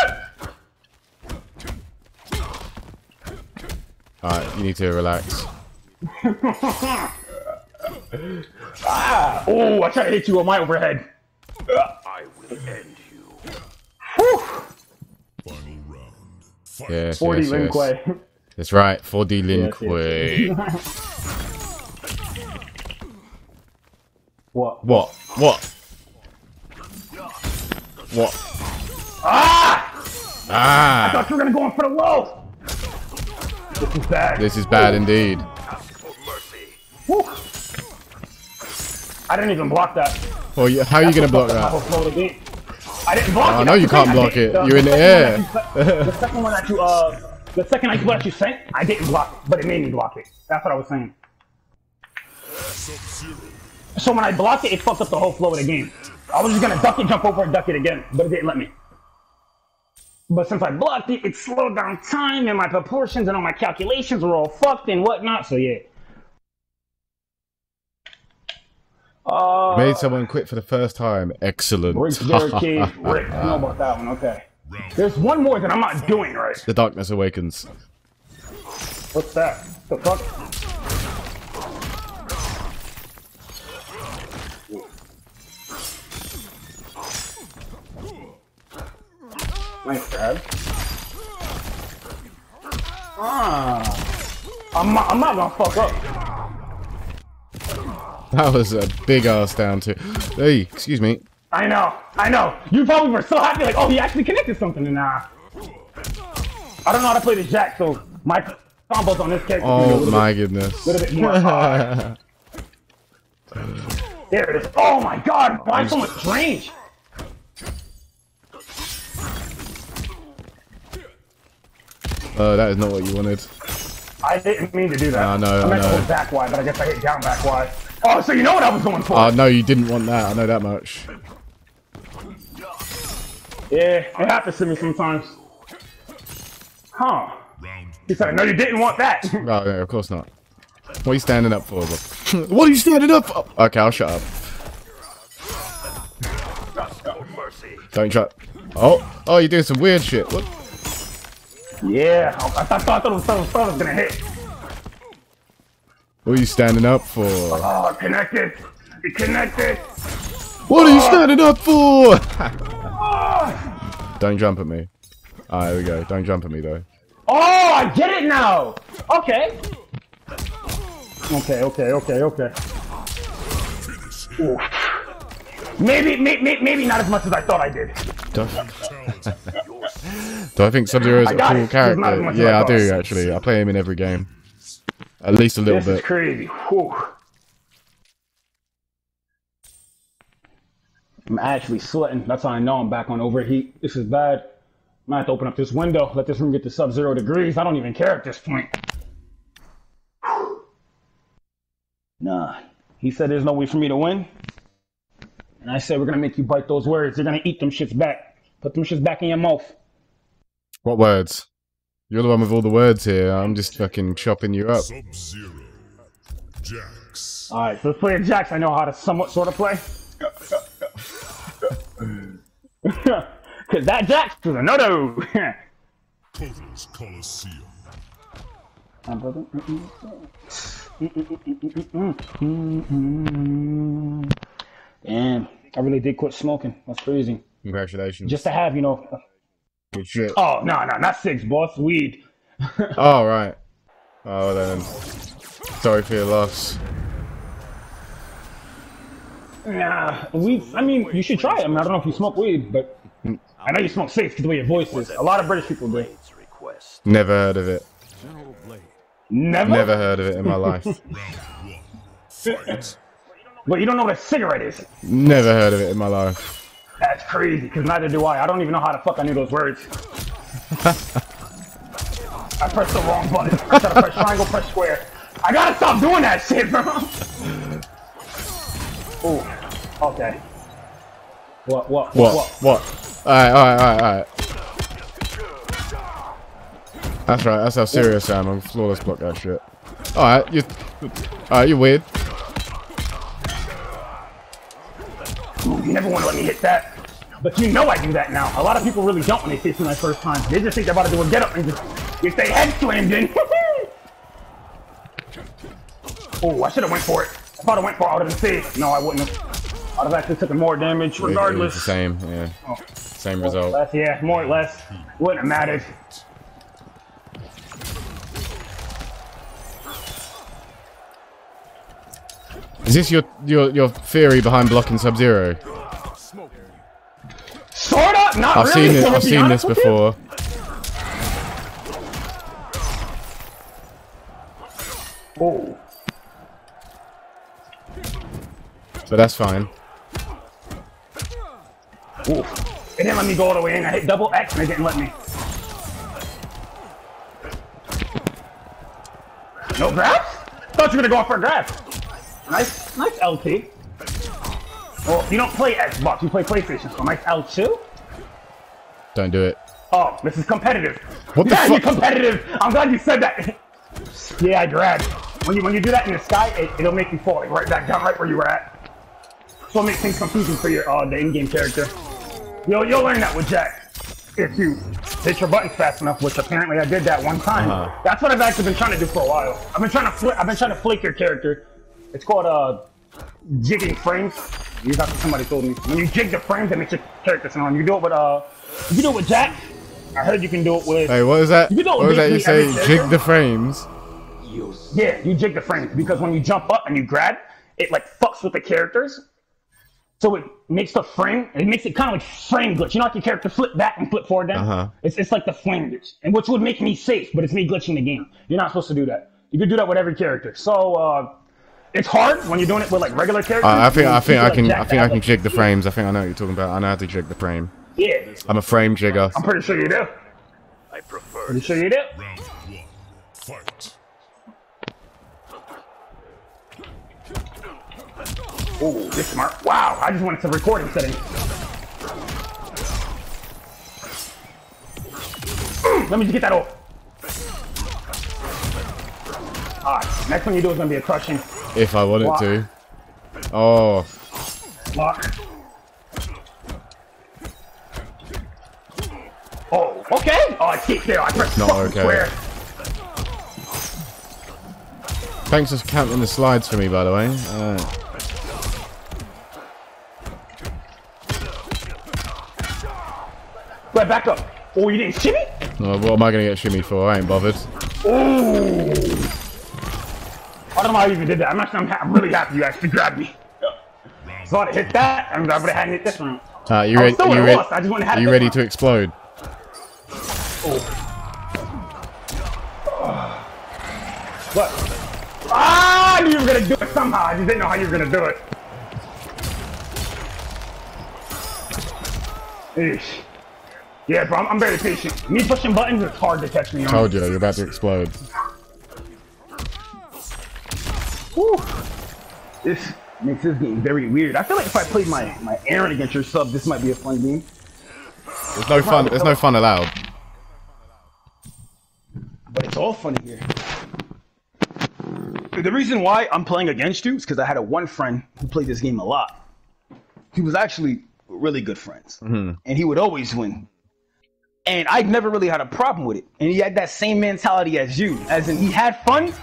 Alright, you need to relax. Ah! Oh, I tried to hit you on my overhead. I will end you. Whew! Final round. Fight. Yes, 40 yes, Lin yes. Kuei. That's right, 4D Lin Yes, Kuei. What? What? What? What? Ah! Ah! I thought you were gonna go in for the low. This is bad. This is bad indeed. Whew. I didn't even block that. Well, you, how are you gonna block that? what fucked up the whole flow of the game. I didn't block Oh, it. no, That's you can't block it. You're in the air. you- The second one that you, uh, the second I that you sent, I didn't block it, but it made me block it. That's what I was saying. So when I blocked it, it fucked up the whole flow of the game. I was just gonna duck it, jump over, and duck it again, but it didn't let me. But since I blocked it, it slowed down time, and my proportions and all my calculations were all fucked and whatnot. So yeah. Uh, Made someone quit for the first time. Excellent. Rick's barricade. Rick, I know about that one. Okay. There's one more that I'm not doing right. the darkness awakens. What's that? The fuck? Nice grab. Ah. I'm not, I'm not gonna fuck up. That was a big ass down to. Hey, excuse me. I know, I know. You probably were so happy, like, oh, he actually connected something, and nah. I don't know how to play the Jax, so my combos on this character. a Oh little my goodness. Bit, little bit more hard. There it is. Oh my god, why so much range? Oh, that is not what you wanted. I didn't mean to do that. Ah, I know, I I meant to hold back wide, but I guess I hit down back wide. Oh, so you know what I was going for? Oh no, you didn't want that. I know that much. yeah, it happens to me sometimes. Huh. He said, no, you didn't want that. Oh, yeah, of course not. What are you standing up for? what are you standing up for? Okay, I'll shut up. Don't shut. Oh, oh, you're doing some weird shit. What? Yeah, I, I thought, I thought, it was, I thought it was gonna hit. What are you standing up for? Oh, connected. It connected. What are you standing up for? Oh, Don't jump at me. Ah, there we go. Don't jump at me though. oh I get it now. Okay. Okay, okay, okay, okay. Ooh. Maybe, maybe, maybe not as much as I thought I did. Do, I think Sub Zero is a cool it. There's not as character? Yeah, I do actually. I play him in every game. At least a little This is bit. crazy. Whew. I'm actually sweating. That's how I know I'm back on overheat. This is bad. I'm gonna have to open up this window, let this room get to sub-zero degrees. I don't even care at this point. Nah. He said there's no way for me to win. And I said we're gonna make you bite those words. You're gonna eat them shits back. Put them shits back in your mouth. What words? You're the one with all the words here. I'm just fucking chopping you up. Sub-Zero. Jax. Alright, so let's play a Jax. I know how to somewhat sort of play. Cause that Jax is a no-no. Kotal's Koliseum. Damn, I really did quit smoking. That's crazy. Congratulations. Just to have, you know. Oh no, no, not six, boss. Weed. Oh, right. Oh, then. Sorry for your loss. Nah, weed. I mean, you should try it. I mean, I don't know if you smoke weed, but I know you smoke safe because the way your voice is. A lot of British people do. Never heard of it. Never. Never heard of it in my life. But you don't know what a cigarette is. Never heard of it in my life. That's crazy, because neither do I. I don't even know how the fuck I knew those words. I pressed the wrong button. I tried to press triangle, press square. I gotta stop doing that shit, bro. Ooh. Okay. What, what, What? what? What? Alright, alright, alright, alright. That's right, that's how serious I am. I'm flawless block that shit. Alright, you Alright, you're weird. Ooh, you never want to let me hit that. But you know I do that now. A lot of people really don't when they see for my first time. They just think they're about to do a get up and just get their head slammed in. oh, I should have went for it. If I'd have went for it, I would have been safe. No, I wouldn't have. I'd have actually taken more damage regardless. the same, yeah. Oh. Same result. Less, yeah, more or less. Wouldn't have mattered. Is this your your your theory behind blocking Sub Zero? Sorta, not I've really. seen it. I've seen this before. Oh, But that's fine. ooh. It didn't let me go all the way in. I hit double X and it didn't let me. No grabs? Thought you were gonna go off for a grab. Nice, nice LT. Well, you don't play Xbox, you play PlayStation, so nice L2. Don't do it. Oh, this is competitive. What the yeah, fuck? you're competitive. I'm glad you said that. yeah, I grabbed. When you when you do that in the sky, it, it'll make you fall like, right back down, right where you were at. So it makes things confusing for your uh, the in-game character. You'll you'll learn that with Jax if you hit your buttons fast enough. Which apparently I did that one time. Uh-huh. That's what I've actually been trying to do for a while. I've been trying to. I've been trying to flick your character. It's called uh jigging frames. You That's what somebody told me. When you jig the frames, it makes your character sound. You do it with uh, you do it with Jax. I heard you can do it with. Hey, what was that? You What was that you say? Jig the frames. Yeah, you jig the frames because when you jump up and you grab, it like fucks with the characters. So it makes the frame, it makes it kind of like frame glitch. You know, like your character flip back and flip forward. Then Uh-huh. it's it's like the flame glitch, and which would make me safe, but it's me glitching the game. You're not supposed to do that. You could do that with every character. So uh, it's hard when you're doing it with like regular characters. Uh, I think I think I can Jack I think I can jig the frames. I think I know what you're talking about. I know how to jig the frame. Yeah, I'm a frame jigger. I'm pretty sure you do. I prefer Pretty sure you do. round one. Fight. Oh, this smart. Wow, I just went to recording setting. Mm, Let me just get that off. Alright, next one you do is gonna be a crushing If I wanted Wow. to. Oh, block. Oh, okay. Oh, I kicked there. I pressed Not okay. square. thanks for counting the slides for me, by the way. Uh, Right, back up. Oh, you didn't shimmy? well, what am I gonna get shimmy for? I ain't bothered. Ooh. I don't know how you even did that. I'm actually, I'm, I'm really happy you actually grabbed me. So I'd hit that, and I would have had hit this one. Uh, you ready? You, would've re- lost, I just wouldn't have you ready to explode? What? Ah, I knew you were gonna do it somehow. I just didn't know how you were gonna do it. Eesh. Yeah, bro, I'm, I'm very patient. Me pushing buttons is hard to catch me on. Told you, you're about to explode. Whew. This makes this game very weird. I feel like if I played my, my Erron against your sub, this might be a fun game. There's no fun. There's no fun allowed. But it's all funny here. The reason why I'm playing against you is because I had a one friend who played this game a lot. He was actually really good friends, mm-hmm. and he would always win. And I never really had a problem with it. And he had that same mentality as you, as in he had fun,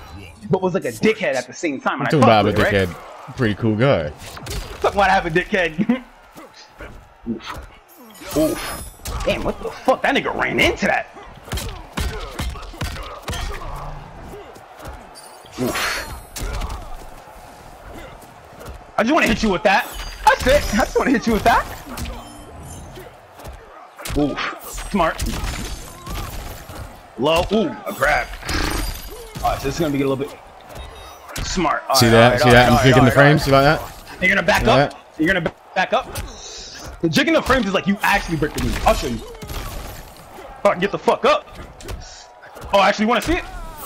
but was like a dickhead at the same time. And I Talking about a it, right? dickhead. Pretty cool guy. Talking about having a dickhead. Oof. Oof. Damn, what the fuck? That nigga ran into that. Oof. I just want to hit you with that. That's it. I just want to hit you with that. Oof. Smart. Low. Ooh, a grab. Alright, so this is gonna be a little bit smart. See Alright, that? alright, See that? alright, I'm jigging the alright, frames. You like that? And you're gonna back Yeah. up. You're gonna back up. The jigging the frames is like you actually break the game. I'll show you. Oh, get the fuck up. Oh, actually, want to see it?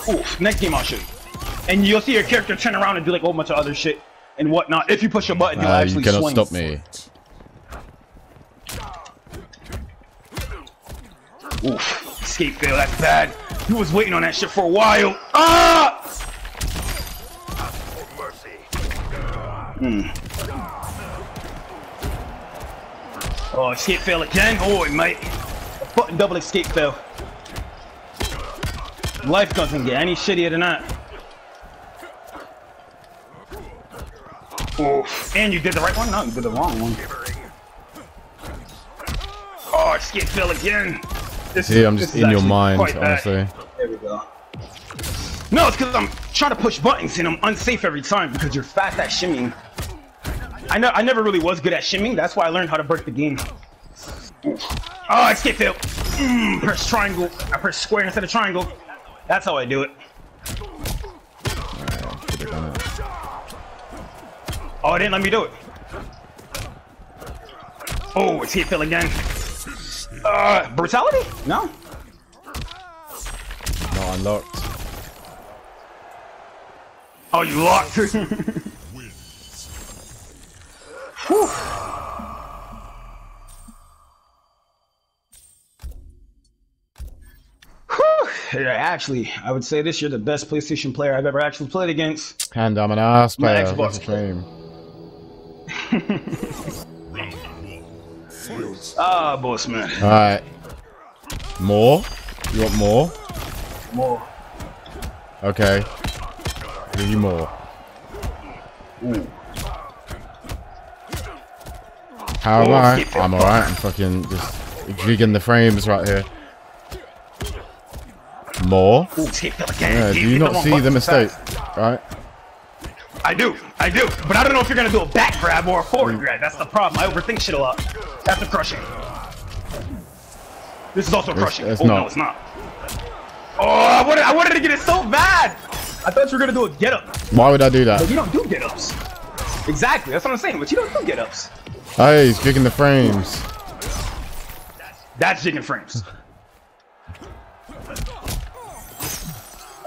Ooh, next game I'll show you. And you'll see your character turn around and do like a whole bunch of other shit and whatnot. If you push a button, he'll Uh, actually you cannot swing. stop me. Oof, escape fail. That's bad. He was waiting on that shit for a while. Ah! Hmm. Oh, escape fail again. Oh, it might. Button double escape fail. Life doesn't get any shittier than that. Oof. And you did the right one? No, you did the wrong one. Oh, escape fail again. This See, is- I'm just in your mind, honestly. There we go. No, it's because I'm trying to push buttons and I'm unsafe every time because you're fast at shimmying. I know I never really was good at shimmying. That's why I learned how to break the game. Oh, escape fail. Mm, press triangle. I press square instead of triangle. That's how I do it. Could've done it. Oh, it didn't let me do it. Oh, escape fail again. Uh, brutality? No. Not unlocked. Oh, you locked. Whew. Whew. Yeah, actually, I would say this you're the best PlayStation player I've ever actually played against. And I'm an ass player. My player. Xbox That's a shame. Ah, boss man. Alright. More? You want more? More. Okay. Give you more. How am Oh, I? I'm alright. I'm fucking just jigging the frames right here. More? Ooh, escape fail again. Yeah, do you not see the mistake? fast. Right? I do, I do. But I don't know if you're gonna do a back grab or a forward grab. That's the problem. I overthink shit a lot. That's a crushing. This is also crushing. it's oh no, it's not. Oh, I wanted, I wanted to get it so bad. I thought you were gonna do a get up, Why would I do but that? you don't do get ups. Exactly, that's what I'm saying. But you don't do get ups. Hey, he's jigging the frames. That's jigging frames.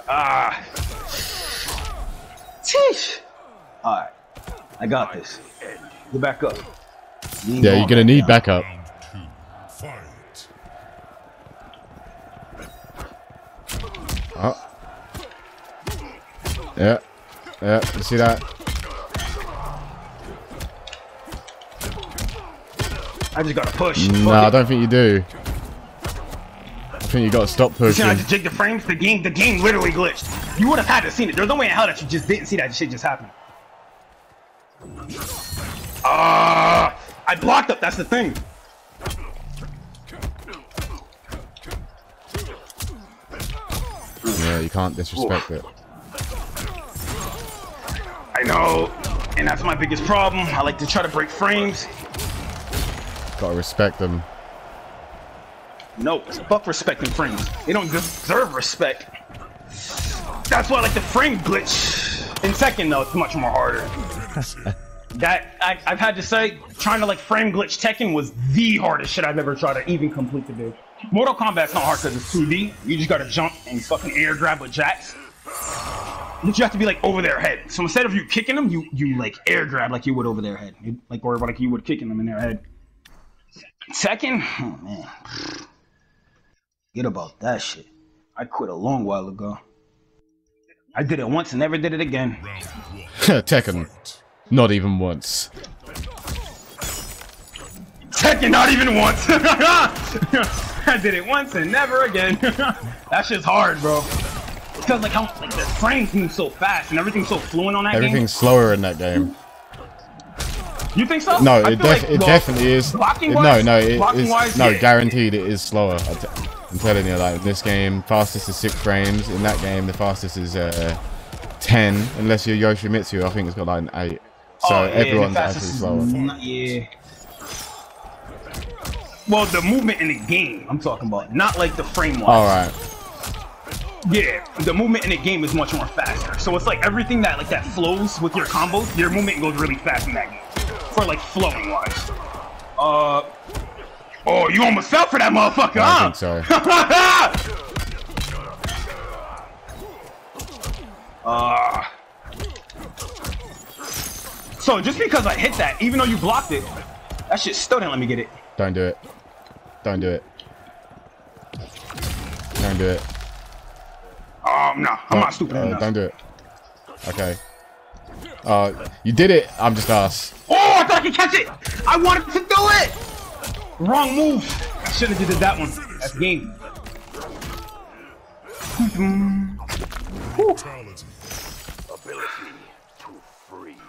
Ah. Sheesh. All right, I got this. Get back up. Ain't Yeah, you're gonna need down. backup. Oh. Yeah. Yeah, you see that? I just gotta push. No, I don't think you do. I think you gotta stop See, I just jig the frames. The game, the game literally glitched. You would have had to seen it. There's no way in hell that you just didn't see that shit just happen. Ah, I blocked up. That's the thing. Yeah, you can't disrespect it. I know, and that's my biggest problem. I like to try to break frames. Gotta respect them. No, fuck respecting frames. They don't deserve respect. That's why I like the frame glitch. In Tekken though, it's much more harder. that I, I've had to say, trying to like frame glitch Tekken was the hardest shit I've ever tried to even complete to do. Mortal Kombat's not hard because it's 2D. You just gotta jump and fucking air grab with Jax. But you have to be like over their head. So instead of you kicking them, you you like air grab like you would over their head, You- like or like you would kicking them in their head. Tekken, oh man, forget about that shit. I quit a long while ago. I did it once and never did it again. Round one. Tekken. Not even once. Tekken, not even once. I did it once and never again. that shit's hard, bro. Because like how like the frames move so fast and everything's so fluent on that game. Everything's slower in that game. game. You think so? No, it, def- like, it well, definitely is. blocking It- no, no, it wise, no, yeah. guaranteed it is slower. I t- I'm telling you, like in this game, fastest is six frames. In that game, the fastest is uh, ten, unless you're Yoshimitsu. I think it's got like an eight. So Oh, yeah, the everyone's fastest actually is slower. not- yeah. Well, the movement in the game, I'm talking about, not like the frame wise. All right. Yeah, the movement in the game is much more faster. So it's like everything that like that flows with your combos, your movement goes really fast in that game. For like flowing wise. Uh Oh, you almost fell for that motherfucker, I huh? think so. uh, so just because I hit that, even though you blocked it, that shit still didn't let me get it. Don't do it. Don't do it. Don't do it. Um, no, I'm Oh, not stupid uh, enough. Don't do it. Okay. Uh, you did it. I'm just ass. Oh, I thought I could catch it! I wanted to do it! Wrong move. I shouldn't have did that one. That's game. Brutality.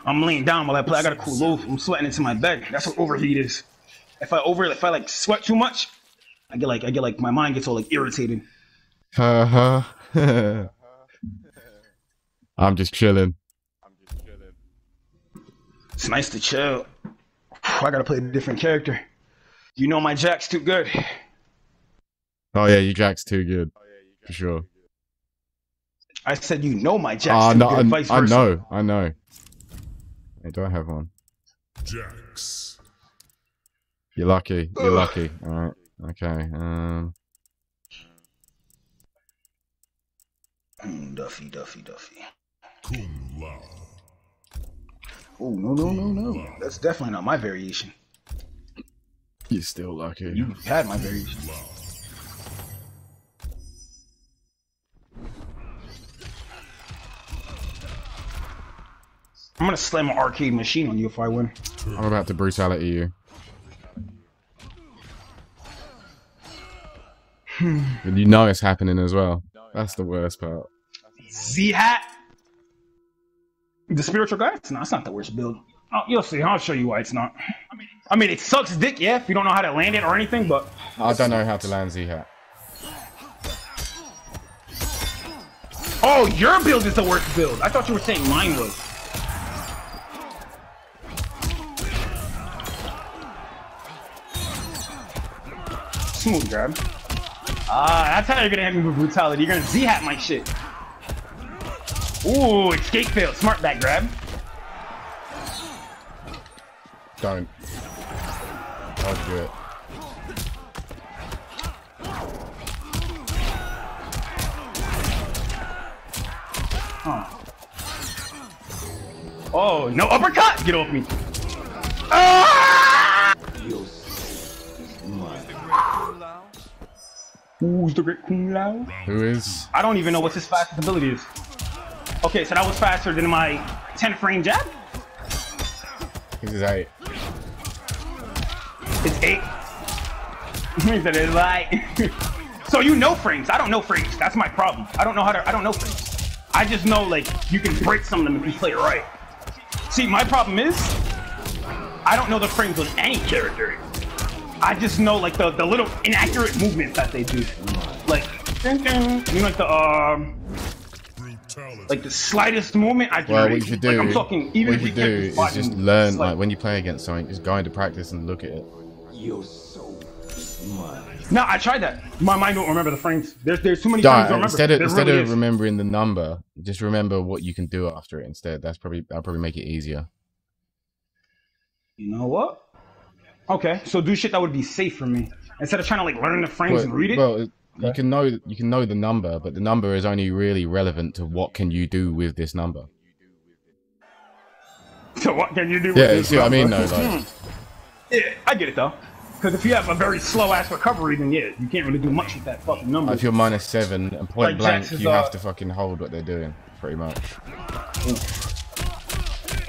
I'm laying down while I play. I gotta cool off. I'm sweating into my bed. That's what overheat is. If I over, if I like sweat too much, I get like, I get like, my mind gets all like irritated. Uh huh. I'm just chilling. It's nice to chill. I gotta play a different character. You know my Jax's too good. Oh yeah, you Jax's too good. For sure. I said you know my Jax's Ah, too no, good. I, I know, I know. Hey, do I have one? Jax. You're lucky. You're lucky. All right. Okay. Um. Mm, Duffy, Duffy, Duffy. Kung Lao. Oh no, no, no, no. That's definitely not my variation. You're still lucky. You had my variation. I'm gonna slam an arcade machine on you if I win. I'm about to brutality you. Hmm. and you know it's happening as well. That's the worst part. Z hat. The spiritual guide? No, it's not the worst build. Oh, you'll see. I'll show you why it's not. I mean, it sucks dick, yeah, if you don't know how to land it or anything, but I don't know how to land Z hat. oh, your build is the worst build. I thought you were saying mine was. Smooth grab. Ah, that's how you're gonna hit me with brutality. You're gonna Z hat my shit. Ooh, escape fail. Smart back grab. Don't. I'll do it. Oh, no uppercut! Get off me. Ah! Who's the great Kung Lao? Who is? I don't even know what his fastest ability is. Okay, so that was faster than my 10 frame jab? This is eight. It's 8. he said it's like. so you know frames. I don't know frames. That's my problem. I don't know how to. I don't know frames. I just know, like, you can break some of them if you play it right. See, my problem is, I don't know the frames on any character. I just know, like, the, the little inaccurate movements that they do. Like, dun, dun, you know, like the, um, like the slightest movement I can Well, read. what you should Like, do, I'm talking, even what you should do get is just learn, it's like, when you play against something, just go into practice and look at it. You're so smart. No, I tried that. My mind don't remember the frames. There's there's too many frames to Don't, remember. instead of There instead really of is. remembering the number, just remember what you can do after it instead. That's probably that'll probably make it easier. You know what? Okay, so do shit that would be safe for me instead of trying to like learn the frames Well, and read it. well, it- you can know you can know the number, but the number is only really relevant to what can you do with this number. so what can you do? Yeah, with you this see what I mean, number? though. Like, yeah, I get it though. Because if you have a very slow ass recovery, then yeah, you can't really do much with that fucking number. if you're minus seven and point Like blank, is, you uh, have to fucking hold what they're doing, pretty much.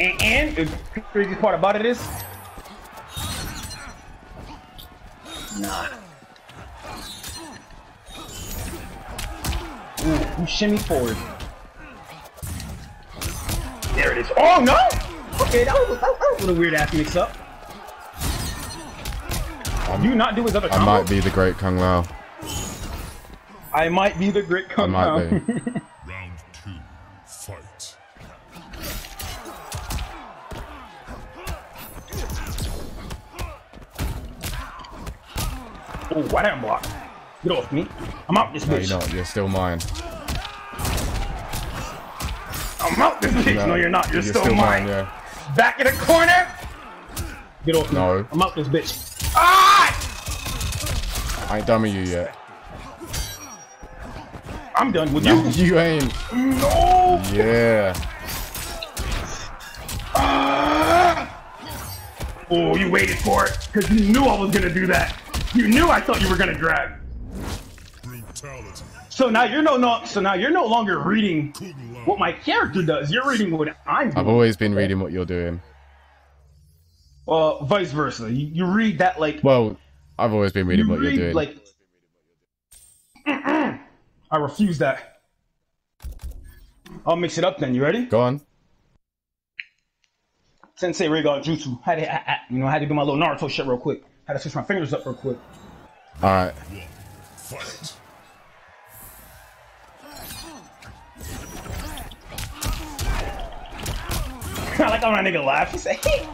And, and the crazy part about it is, nah. Ooh, you shimmy forward. There it is. Oh no! Okay, that was, that, that was a little weird ass mix up. Do you not do his other combo? I might be the great Kung Lao. I might be the great I Kung might Lao. be. oh, why didn't I block? Get off me. I'm out this No, bitch. you're not. You're still mine. I'm out this bitch. No, you're not. You're, still, mine. yeah. Back in the corner. Get off me. No. I'm out this bitch. Ah! I ain't done with you yet. I'm done with No, you. you ain't. No. Yeah. Oh, you waited for it because you knew I was gonna do that. You knew I thought you were gonna drag. Brutality. So now you're no, no so now you're no longer reading what my character does. You're reading what I'm Doing. I've always been reading what you're doing. Uh, vice versa. You, you read that like Well, I've always been reading you what you're doing. like. I refuse that. I'll mix it up then. You ready? Go on. Sensei Regal Jutsu. Had to, I- I- you know, I had to do my little Naruto shit real quick. Had to switch my fingers up real quick. All right. Fight. I like how my nigga laughed. He said, "Hey."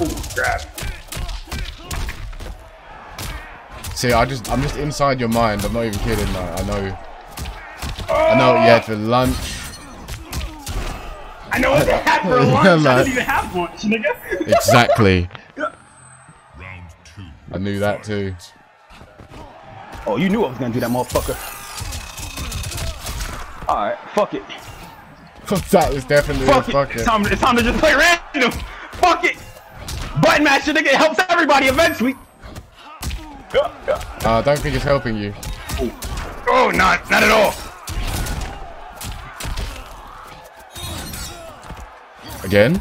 Ooh, grab. See, I just, I'm just inside your mind. I'm not even kidding. Like, I know. I know what you had for lunch. I know what they had for lunch. I didn't even have lunch, nigga. Exactly. I knew that too. Oh, you knew I was gonna do that, motherfucker. Alright, fuck it. that was definitely Fuck a it. fuck It's it. time, it's time to just play random. Fuck it. Button master, nigga, it helps everybody eventually. Uh, I don't think it's helping you. Oh, not, not at all. Again?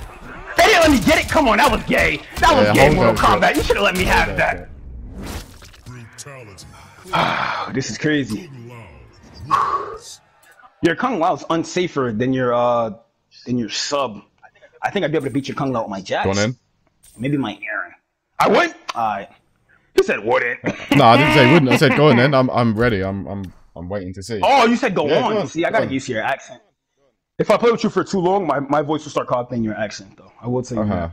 They didn't let me get it. Come on, that was gay. That was Yeah, gay, Mortal on. Kombat. You should have let me have that. Brutality. Oh, this is crazy. Your Kung Lao's unsafer than your uh than your sub. I think I'd be able to beat your Kung Lao with my Jax. Go on then. Maybe my Erron. I would. Alright. He said wouldn't. No, I didn't say wouldn't. I said go on then. I'm, I'm ready. I'm, I'm, I'm waiting to see. oh, you said go Yeah, on. go on, See, I gotta on. get used to your accent. If I play with you for too long, my, my voice will start copying your accent, though. I would say Uh that.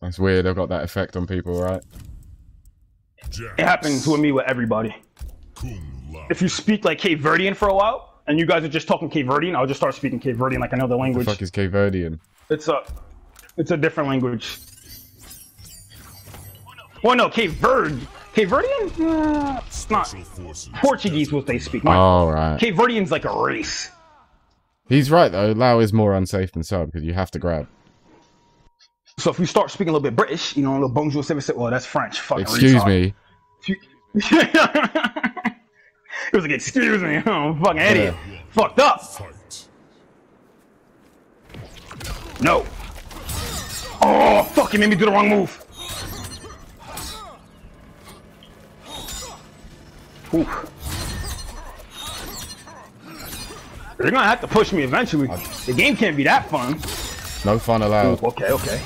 That's weird. I've got that effect on people, right? Jax. It happens with me with everybody. If you speak like Cape Verdean for a while, and you guys are just talking Cape Verdean, I'll just start speaking Cape Verdean like another The language. fuck is Cape Verdean? It's a, it's a different language. Well, no, Cape Verde, Cape Verdean. Uh, it's not Portuguese. What they speak. My, Oh, right. Cape Verdean's like a race. He's right though. Lao is more unsafe than sub because you have to grab. So if you start speaking a little bit British, you know, a little bonjour, c'est- well, that's French. Fucking Excuse retard. me. it was like, excuse me, I'm a fucking idiot. Fucked up. Fight. No. Oh, fuck, he made me do the wrong move. Oof. They're gonna have to push me eventually. The game can't be that fun. No fun allowed. Ooh, okay, okay.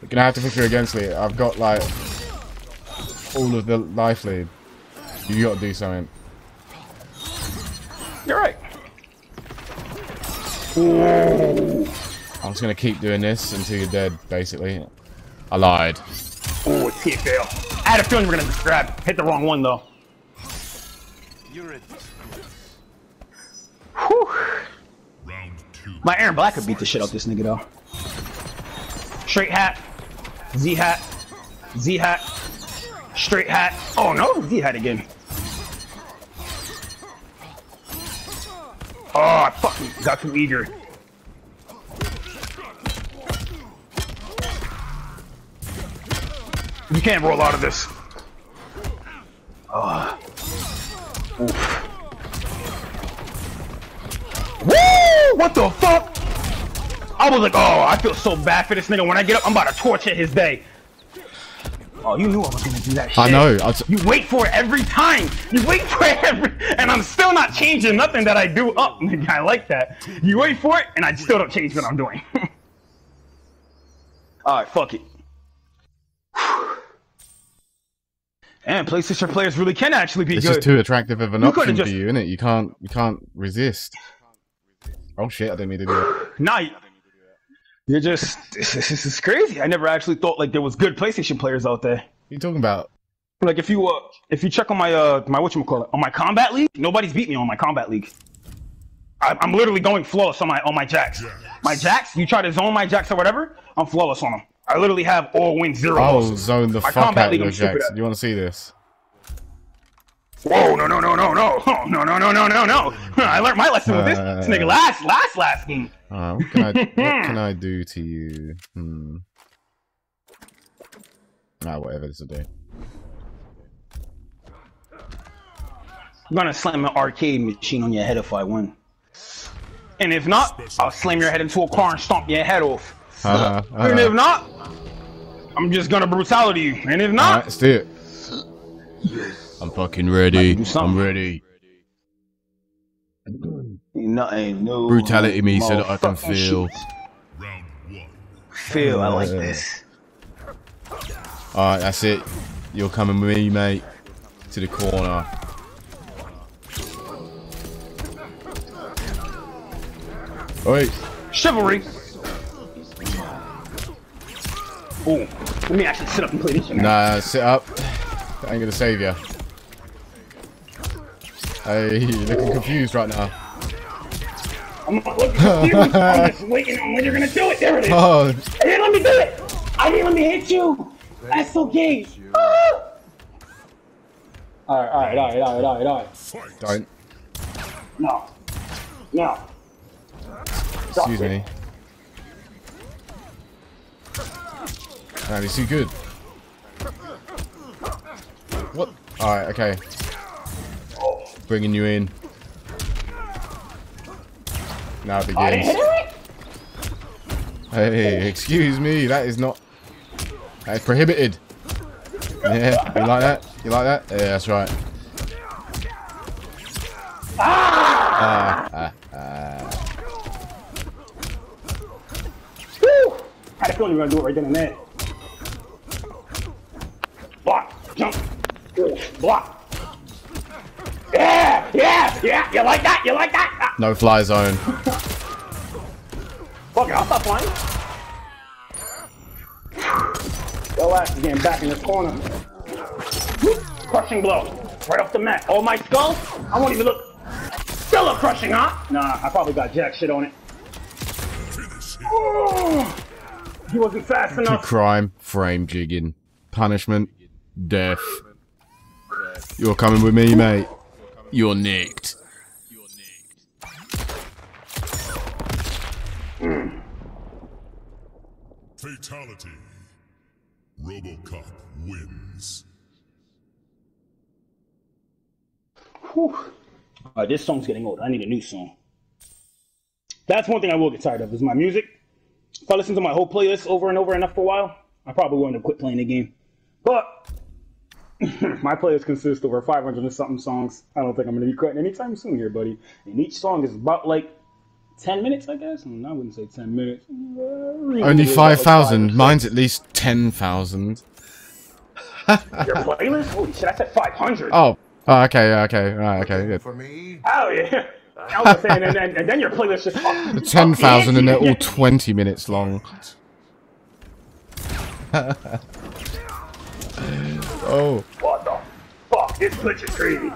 You're gonna have to push you against me. I've got like all of the life lead. You gotta do something. You're right. Ooh. I'm just gonna keep doing this until you're dead, basically. I lied. Ooh, it's hit fail. I had a feeling we are gonna grab. Hit the wrong one though. Whew. Round two. My Erron Black could beat the shit out this nigga though. Straight hat, Z hat, Z hat, straight hat. Oh no, Z hat again. Oh, I fucking got too eager. You can't roll out of this. Oh. Oof. Woo! What the fuck? I was like, oh, I feel so bad for this nigga. When I get up, I'm about to torture his day. Oh, you knew I was gonna do that shit. I know. I was, You wait for it every time. You wait for it every, and I'm still not changing nothing that I do up. Nigga, I like that. You wait for it, and I still don't change what I'm doing. All right, fuck it. And PlayStation players really can actually be it's good. just too attractive of an You option could've for you, isn't it? You can't. You can't resist. Oh shit! I didn't mean to do it. Nah, you- you're just this, this is crazy. I never actually thought like there was good PlayStation players out there. What are you talking about? Like if you uh if you check on my uh my what call it on my Kombat League, nobody's beat me on my Kombat League. I, I'm literally going flawless on my on my Jax. My Jax, you try to zone my Jax or whatever, I'm flawless on them. I literally have all wins zero losses. zone the My fuck out of league, your I'm stupid Jax. at. Do you want to see this? Whoa, no, no, no, no, no, Oh, no, no, no, no, no, no. I learned my lesson with this. This nigga last, last, last game. Uh, what, can I, what can I do to you? Hmm. Ah, whatever this will do. I'm gonna slam an arcade machine on your head if I win. And if not, I'll slam your head into a car and stomp your head off. Uh, And if uh, not, I'm just gonna brutality you. And if not, Alright, let's do it. I'm fucking ready. I'm ready. nothing, no. Brutality me so that I can feel. shit. Round one. Feel, I like this. Alright, that's it. You're coming with me, mate. To the corner. Oi. Chivalry. Ooh, let me actually sit up and play this shit. Nah, sit up. I ain't gonna save you. Hey, you're looking confused right now. I'm not looking confused. I'm just waiting on when you're gonna do it. There it is. Oh, I didn't let me do it. I didn't let me hit you. That's so gay. Ah! All right, all right, all right, all right, all right, all right. Don't. No, no. Excuse me. Man, he's too good. What? Alright, okay. Bringing you in. Now it I begins. Hey, excuse me, that is not... That is prohibited. Yeah, you like that? You like that? Yeah, that's right. Ah! Ah, ah. Woo! Had a feeling you were gonna do it right then and there. Block, jump, block. Yeah, yeah, yeah. You like that? You like that? Ah, No fly zone. fuck it, I'll stop flying. Yo ass is getting back in this corner. Crushing blow, right off the mat. Oh my skull? I won't even look. Still a crushing, huh? Nah, I probably got jack shit on it. Oh, he wasn't fast enough. To Crime, frame jigging. Punishment, death. You're coming with me, mate. You're nicked. Fatality. Robocop wins. Whew. Alright, this song's getting old. I need a new song. That's one thing I will get tired of is my music. If I listen to my whole playlist over and over enough for a while, I probably will end up quit playing the game. But my playlist consists of over 500 and something songs. I don't think I'm going to be quitting anytime soon here, buddy. And each song is about like 10 minutes, I guess. Mm, I wouldn't say 10 minutes. Only 5,000. Mine's at least 10,000. Your playlist? Holy shit, I said 500. Oh. Oh, okay, okay, right, okay, good. For me, Oh, yeah. I was saying, and then, and then your playlist just up, 10,000 and they're all 20 minutes long. Oh. What the fuck? This glitch is crazy.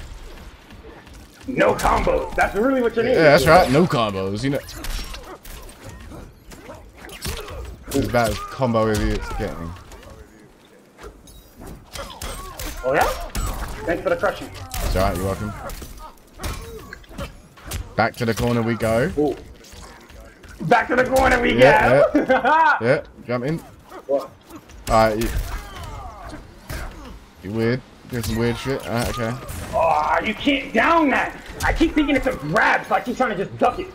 No combos. That's really what you need. Yeah, that's right. No combos, you know. It's about as combo as it's getting. Oh yeah? Thanks for the crushing. It's alright, you're welcome. Back to the corner we go. Ooh. Back to the corner we Yeah, go. Yeah, jump in. What? Alright, you... You weird. Doing some weird shit. Alright, okay. Oh, you can't down that. I keep thinking it's a grab, so I keep trying to just duck it.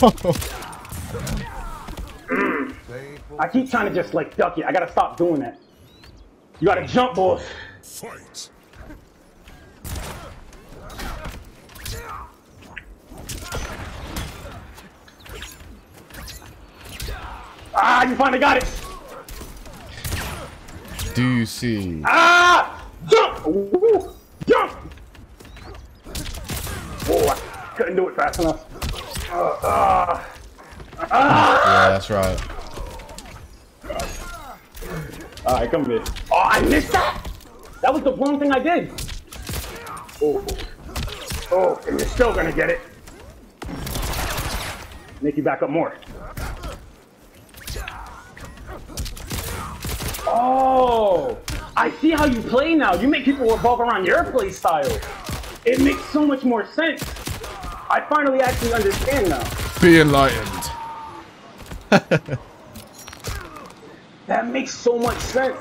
I keep trying to just like duck it. I gotta stop doing that. You gotta jump, boss. Fight. Ah, you finally got it. Do you see? Ah! Jump! Ooh, jump! Oh, I couldn't do it fast enough. Yeah, that's right. Alright, come here. Oh, I missed that! That was the wrong thing I did. Oh. Oh, and you're still gonna get it. Make you back up more. Oh! I see how you play now. You make people revolve around your play style. It makes so much more sense. I finally actually understand now. Be enlightened. That makes so much sense.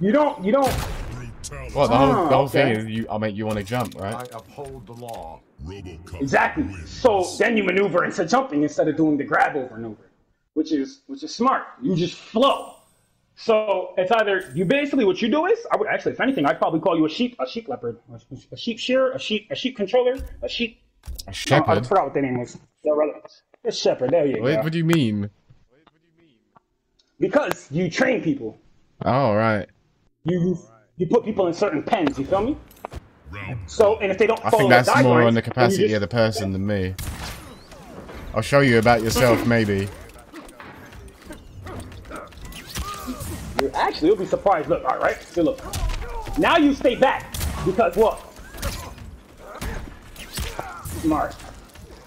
You don't, you don't, Brutality. What the whole the whole Oh, thing is you. I mean, you want to jump, right? I right? uphold the law. Robocop Exactly. wins. So then you maneuver into jumping instead of doing the grab over and over, which is which is smart. You just flow. So it's either you basically what you do is I would actually, if anything, I'd probably call you a sheep, a sheep leopard, a, a sheep shearer, a sheep, a sheep controller, a sheep. A I shepherd. forgot what the name was. Yeah, rather- A shepherd. There you What, go. what do you mean? Because you train people. Oh right. You you you put people in certain pens. You feel me? So and if they don't I think that's more on the capacity just- of the person than me. I'll show you about yourself, maybe. You actually, you'll be surprised. Look, all right, so look. Now you stay back because what? Smart.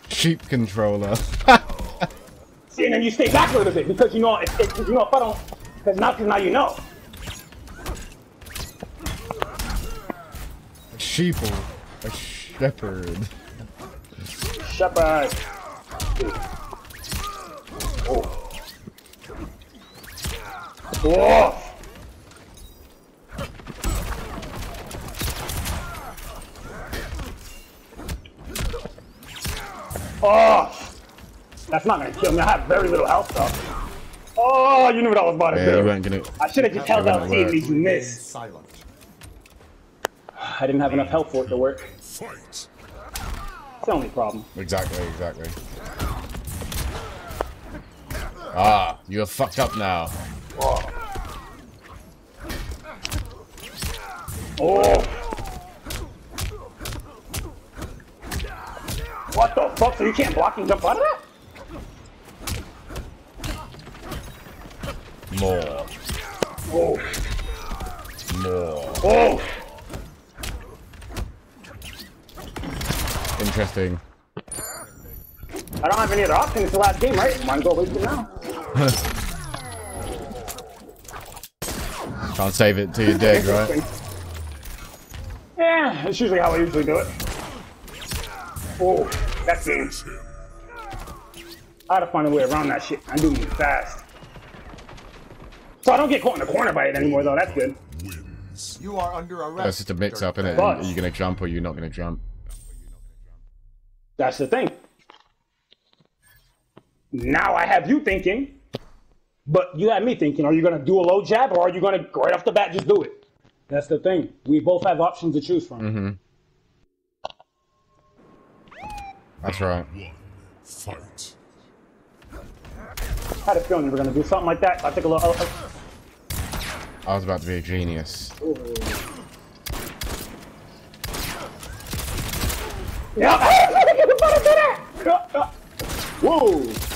Sheep controller. See, and then you stay back a little bit because you know if, if you know if I don't, because now, cause now you know. Sheeple. A shepherd. Shepherd. Oh. Oh. Oh. That's not gonna kill me. I have very little health though. Oh, you knew what I was about to Yeah, do. you weren't gonna. I should have just held out wouldn't seeing you Remain miss. silent. I didn't have enough health for it to work. fight. It's the only problem. Exactly, exactly. Ah, you're fucked up now. Oh. What the fuck? So you can't block and jump out of that? More, Oh. more. Oh. Interesting. I don't have any other options. It's the last game, right? Might as well waste it now. Can't save it till you're dead, right? Yeah, that's usually how I usually do it. Oh, that's it. I gotta find a way around that shit. I do move fast. So I don't get caught in the corner by it anymore, though. That's good. You are under arrest. That's just a mix up, innit? But- Are you gonna jump or you're not gonna jump? That's the thing. Now I have you thinking, but you have me thinking, are you going to do a low jab or are you going to right off the bat just do it? That's the thing. We both have options to choose from. That's right. One. Fight. I had a feeling you were going to do something like that. I think a little. Uh, I was about to be a genius. yeah, you better do that. Uh, uh. Whoa.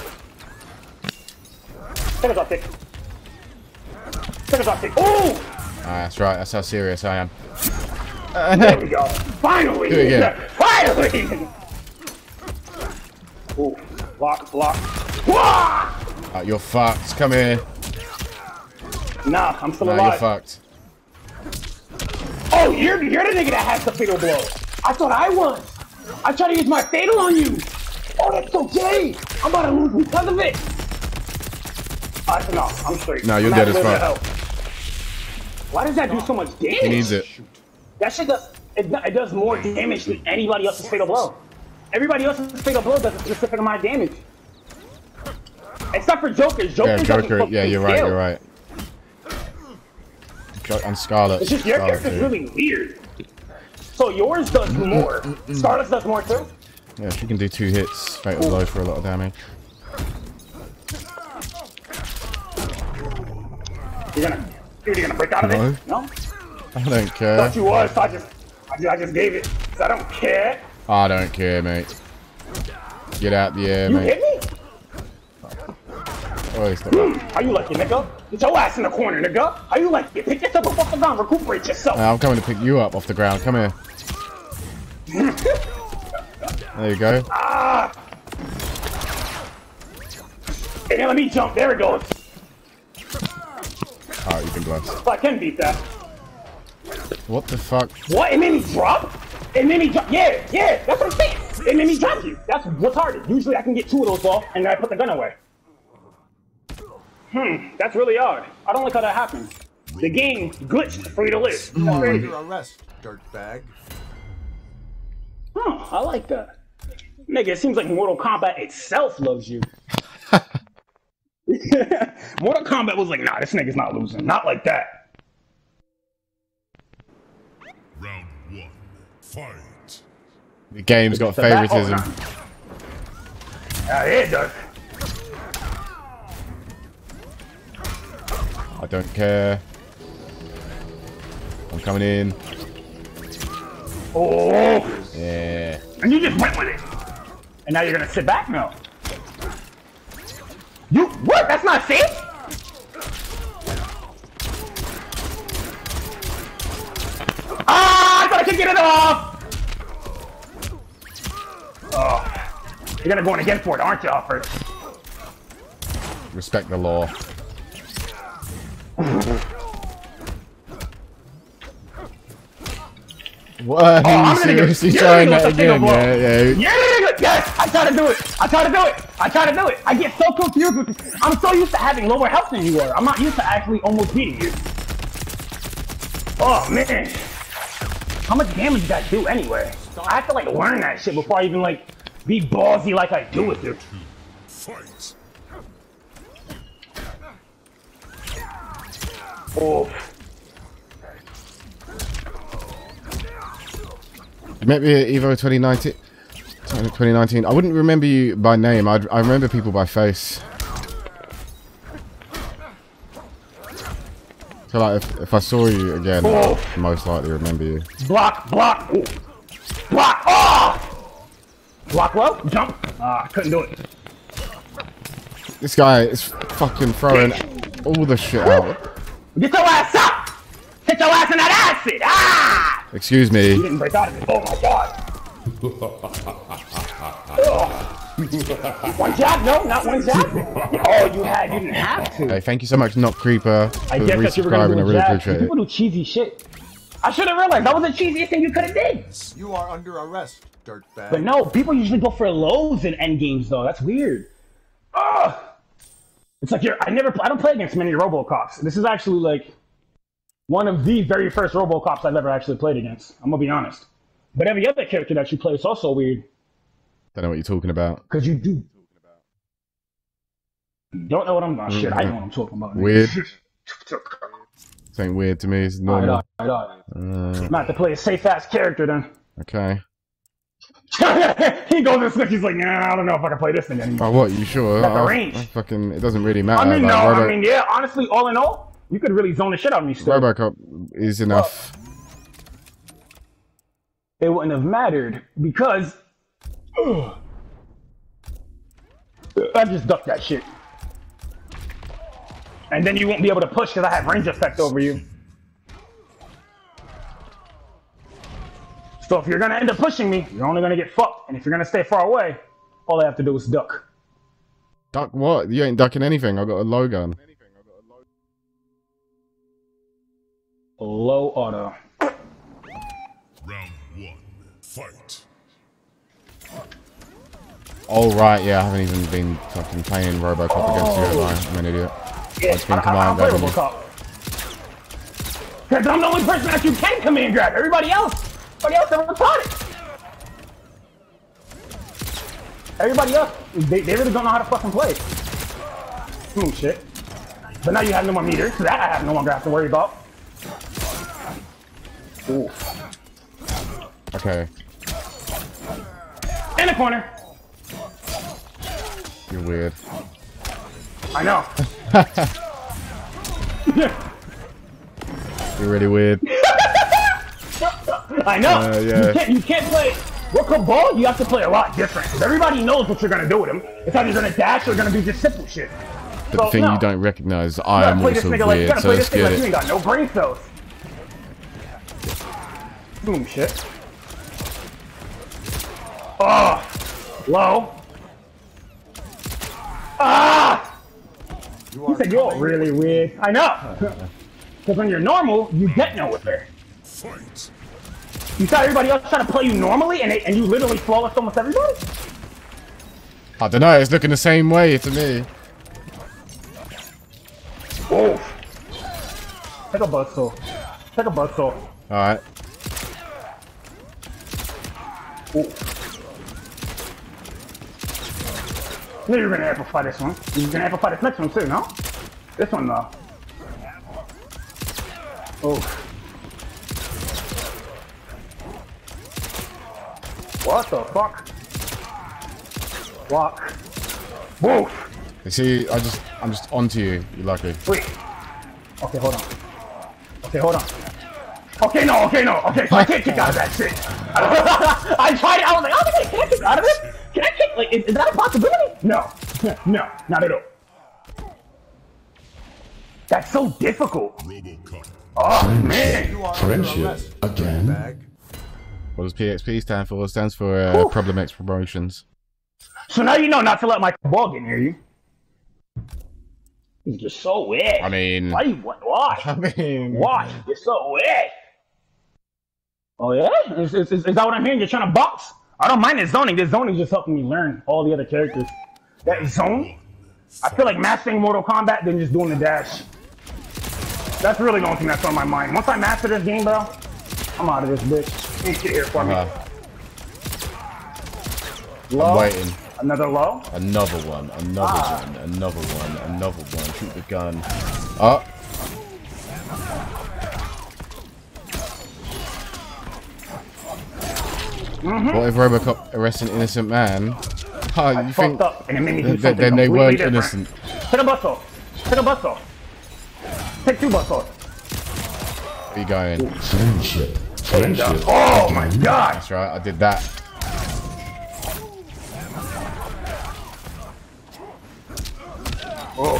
Take us off, kick. Take us off, kick. Oh, Ah, that's right. That's how serious I am. there we go. Finally. Do it again. Finally. Ooh, block, block. Wah! Ah, you're fucked. Come here. Nah, I'm still Nah, you're fucked. Oh, you're you're the nigga that has the fatal blow. I thought I was. I tried to use my fatal on you. Oh, that's okay. I'm about to lose because of it. Uh, no, I'm straight. No, you're I'm dead as fuck. bit of health. Why does that do so much damage? He needs it. That shit does. It, it does more damage than anybody else's fatal blow. Everybody else's fatal blow does a specific amount of damage. Except for Joker's. Joker Yeah, Joker. Yeah, you're right. scale. You're right. And Skarlet. It's just your Skarlet character's too. really weird. So yours does more. Skarlet's does more too. Yeah, she can do two hits. Fatal blow for a lot of damage. You're gonna, dude, you're gonna break out of No. it? No? I don't care. Thought you was, so I just, I just, I just gave it. I don't care. I don't care, mate. Get out the air, You mate. hit me? Oh, stop that. Hmm. How you like it, nigga? Get your ass in the corner, nigga. How you like it? Pick yourself up off the ground, recuperate yourself. Now I'm coming to pick you up off the ground. Come here. There you go. Ah. And then let me jump. There it goes. Alright, you can bless. If I can beat that. What the fuck? What? It made me drop? It made me drop. Yeah, yeah, that's what I'm saying. It made me drop you. That's retarded. Usually I can get two of those off and then I put the gun away. Hmm, that's really odd. I don't like how that happened. The game glitched for you to live. You are Crazy. under arrest, dirtbag. Huh, I like that. Nigga, it seems like Mortal Kombat itself loves you. Mortal Kombat was like, nah, this nigga's not losing. Not like that. Round one. Fight. The game's got So that- oh, favoritism. nah. Yeah, it does. I don't care. I'm coming in. Oh, Yeah. and you just went with it. And now you're gonna sit back? No. You, what? That's not safe? Ah, I thought I could get it off! Oh, you're gonna go in again for it, aren't you, Alfred? Respect the law. What? Oh, I'm you gonna seriously you're trying that get the again? single. Yeah, yeah. Yeah, yes, I try to do it. I try to do it. I try to do it. I get so confused with this. I'm so used to having lower health than you are. I'm not used to actually almost beating you. Oh man, how much damage did that do anyway? So I have to like learn that shit before I even like be ballsy like I do with it. Fight. Oh, You met me at Evo 2019. 2019. I wouldn't remember you by name. I'd, I remember people by face. So like, if, if I saw you again, Oh. I'd most likely remember you. block, block, Ooh. block. Oh, block low, jump. Ah, I couldn't do it. This guy is fucking throwing all the shit out. Get your ass up. Hit your ass in that acid. Ah. Excuse me. You didn't break out of it. Oh my god. Ugh. one jab? No, not one jab. Oh, you had. You didn't have to. Hey, thank you so much, Not Creeper, I for guess that you were gonna resubscribing. do I a really jab. appreciate it. People do cheesy shit. I should have realized that was the cheesiest thing you could have did. You are under arrest, dirtbag. But no, people usually go for lows in end games though. That's weird. Ugh. It's like you're. I never. I don't play against many RoboCops. This is actually like one of the very first RoboCops I've ever actually played against. I'm gonna be honest. But every other character that you play is also weird Don't know what you're talking about. because you do. Don't know what I'm. Oh, shit, I know what I'm talking about. Weird. This ain't weird to me. It's normal. alright. Uh, I'm have to play a safe ass character then. okay. he goes and switches. He's like, nah, I don't know if I can play this thing anymore. Oh, what? You sure? Got the I- range. I fucking. It doesn't really matter. I mean, like, no, Robo- I mean, yeah. Honestly, all in all, you could really zone the shit out of me still. RoboCop is enough. It wouldn't have mattered because ugh, I just ducked that shit. And then you won't be able to push because I have range effect over you. So if you're gonna end up pushing me, you're only gonna get fucked. And if you're gonna stay far away, all I have to do is duck. Duck what? You ain't ducking anything. I got a low gun. Low auto. Round one. Fight. Oh right, yeah. I haven't even been fucking playing RoboCop against you. have I? I'm an idiot. Yeah, It's been command I'm grabbing playable. Because I'm the only person that you can command grab. Everybody else, everybody else are retarded. Everybody else, they, they really don't know how to fucking play. Hmm, shit. But now you have no more meters, so that I have no longer have to worry about. Ooh. Okay. In the corner. You're weird. I know. You're really weird. I know. Uh, yeah. You can't. You can't play. With Kabal, you have to play a lot different. Everybody knows what you're gonna do with him. It's either gonna dash or gonna be just simple shit. But the thing no. you don't recognize, I am also nigga like you weird, so let's nigga like get you ain't it. got no brain cells. Boom shit. Oh, low. Ah! You He said you're really weird. I know. Because when you're normal, you get nowhere. Fight. You saw everybody else try to play you normally, and, they, and you literally flawless almost everybody? I don't know, it's looking the same way to me. Whoa. Take a buzz saw. Take a buzz saw. Alright. Knew you were gonna amplify this one. You're gonna amplify this next one too, no? This one though. Oh. What the fuck? Walk. Whoa! You see, I just, I'm just onto you, You're lucky. Wait. Okay, hold on. Okay, hold on. Okay, no, okay, no. Okay, so I can't kick out of that shit. I tried it. I was like, oh, I kick out of it? Can I kick? Like, is, is that a possibility? No. No, not at all. That's so difficult. Robocop. Oh, man. You are under arrest, dirtbag. What does PXP stand for? It stands for uh, Problem X Promotions. So now you know not to let my ball get near you. He's just so weird. I mean, why? you- Why? I mean, Why? You're so weird. Oh yeah? Is, is, is, is that what I'm hearing? You're trying to box? I don't mind the zoning. This zoning is just helping me learn all the other characters. That zone? I feel like mastering Mortal Kombat than just doing the dash. That's really the only thing that's on my mind. Once I master this game, bro, I'm out of this bitch. Shit here for me. Uh, Low. I'm waiting. Another low. Another one, another Ah. one, another one, another one. Shoot the gun. Oh, what if Robocop arrests an innocent man? Oh, you Fucked think up, and it made me do th- then they weren't different. innocent? Take a bus off. Take a bus off. Take two bus offs. Where you going? Friendship. Friendship. Oh my god! That's right, I did that. Oh.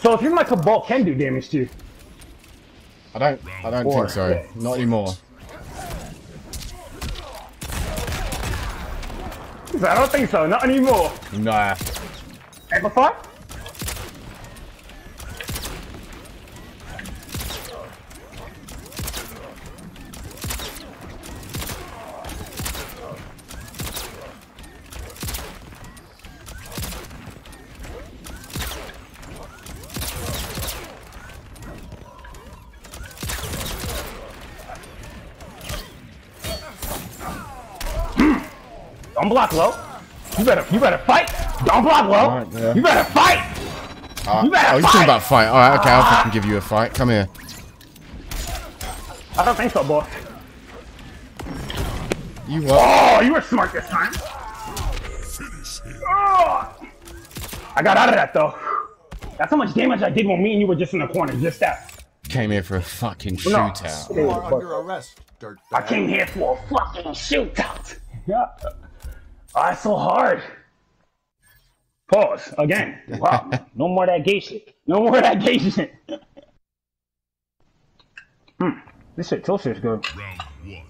So if you're my Kabal can do damage to you. I don't, I don't Four. think so. Not anymore. I don't think so, not anymore. Nah. Amplify? Don't block low. You better, you better fight. Don't block low. Alright, yeah. You better fight. Uh, You better oh, you're talking about fight. Alright, okay, I'll fucking give you a fight. Come here. I don't think so, boy. You what? Oh, you were smart this time. Oh. I got out of that though. That's how much damage I did when me and you were just in the corner. Just that. Came here for a fucking shootout. No. shootout. You are under arrest, dirtbag. I came here for a fucking shootout. Yeah. Oh, that's so hard. Pause again. Wow. no more of that gay shit. No more of that gay shit. hmm. This shit, chill shit's good. Round one.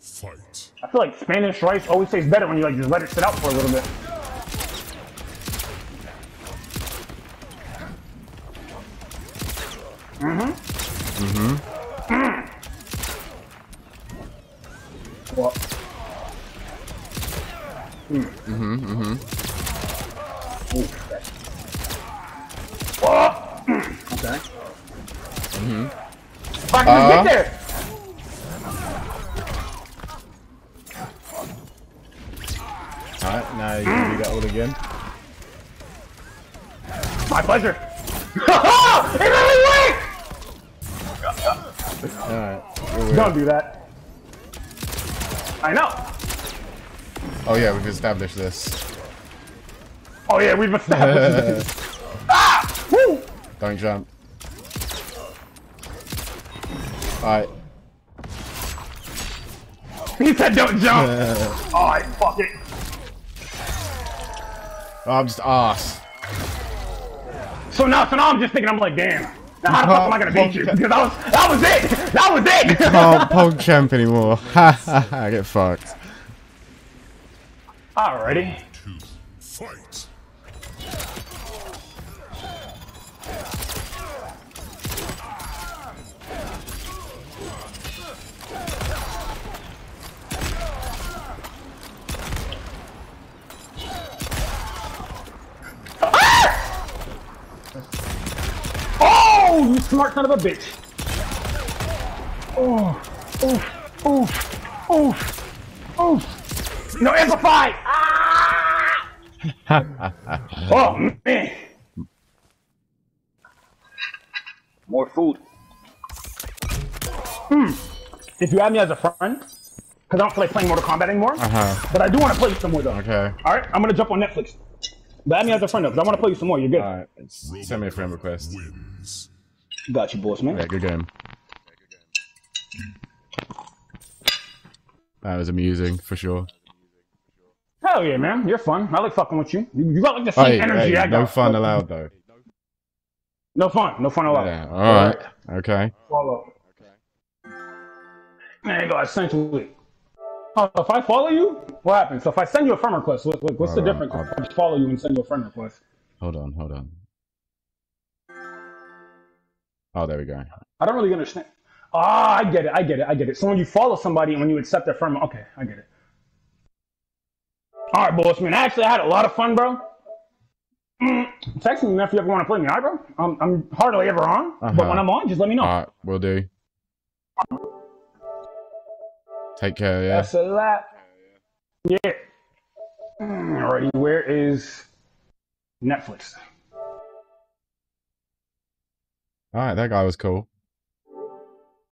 Fight. I feel like Spanish rice always tastes better when you like just let it sit out for a little bit. Mm-hmm. Mm-hmm. Mm. What? Mm. Mm-hmm. Mm-hmm. Oh! Okay. Mm-hmm. Can Uh. get there! Alright, now you can do that all again. My pleasure. it really worked! Alright. Don't do that. I know. Oh yeah, we've established this. Oh yeah, we've established this. ah! Woo! Don't jump. Alright. He said don't jump. Alright, fuck it. I'm just ass. So now, so now I'm just thinking, I'm like, damn. Now how the fuck am I gonna beat you? Because that was, that was it. That was it. You Can't pog champ anymore. Ha ha ha. Get fucked. Alrighty. Two. Fight. Oh, you smart son of a bitch. Oh, oof, oof, oof, oof. No, amplify. Oh, man. More food. Hmm. If you add me as a friend, because I don't feel like playing Mortal Kombat anymore, Uh-huh. but I do want to play you some more though. Okay. All right, I'm gonna jump on Netflix. But add me as a friend though, because I want to play you some more. You're good. Alright. Send me a friend request. Wins. Got you, boss man. Yeah, good game. That was amusing for sure. Hell yeah, man. You're fun. I like fucking with you. You, you got like the same Hey, energy hey, I got. no fun allowed though. No fun. No fun allowed. Yeah. All right. Okay. Follow. There you go. I sent you it. Oh, if I follow you, what happens? So if I send you a friend request, what, what- what's the Alright, difference? alright. If I just follow you and send you a friend request. Hold on. Hold on. Oh, there we go. I don't really understand. Ah, I get it. I get it. I get it. So when you follow somebody and when you accept their friend, okay, I get it. All right, boss man. Actually, I had a lot of fun, bro. Mm, text me if you ever want to play me, all right, bro? I'm, I'm hardly ever on, but Uh-huh. when I'm on, just let me know. All right. We'll do. Take care. Yeah. That's a lot. Yeah. Mm, Alrighty, where is Netflix? All right. That guy was cool.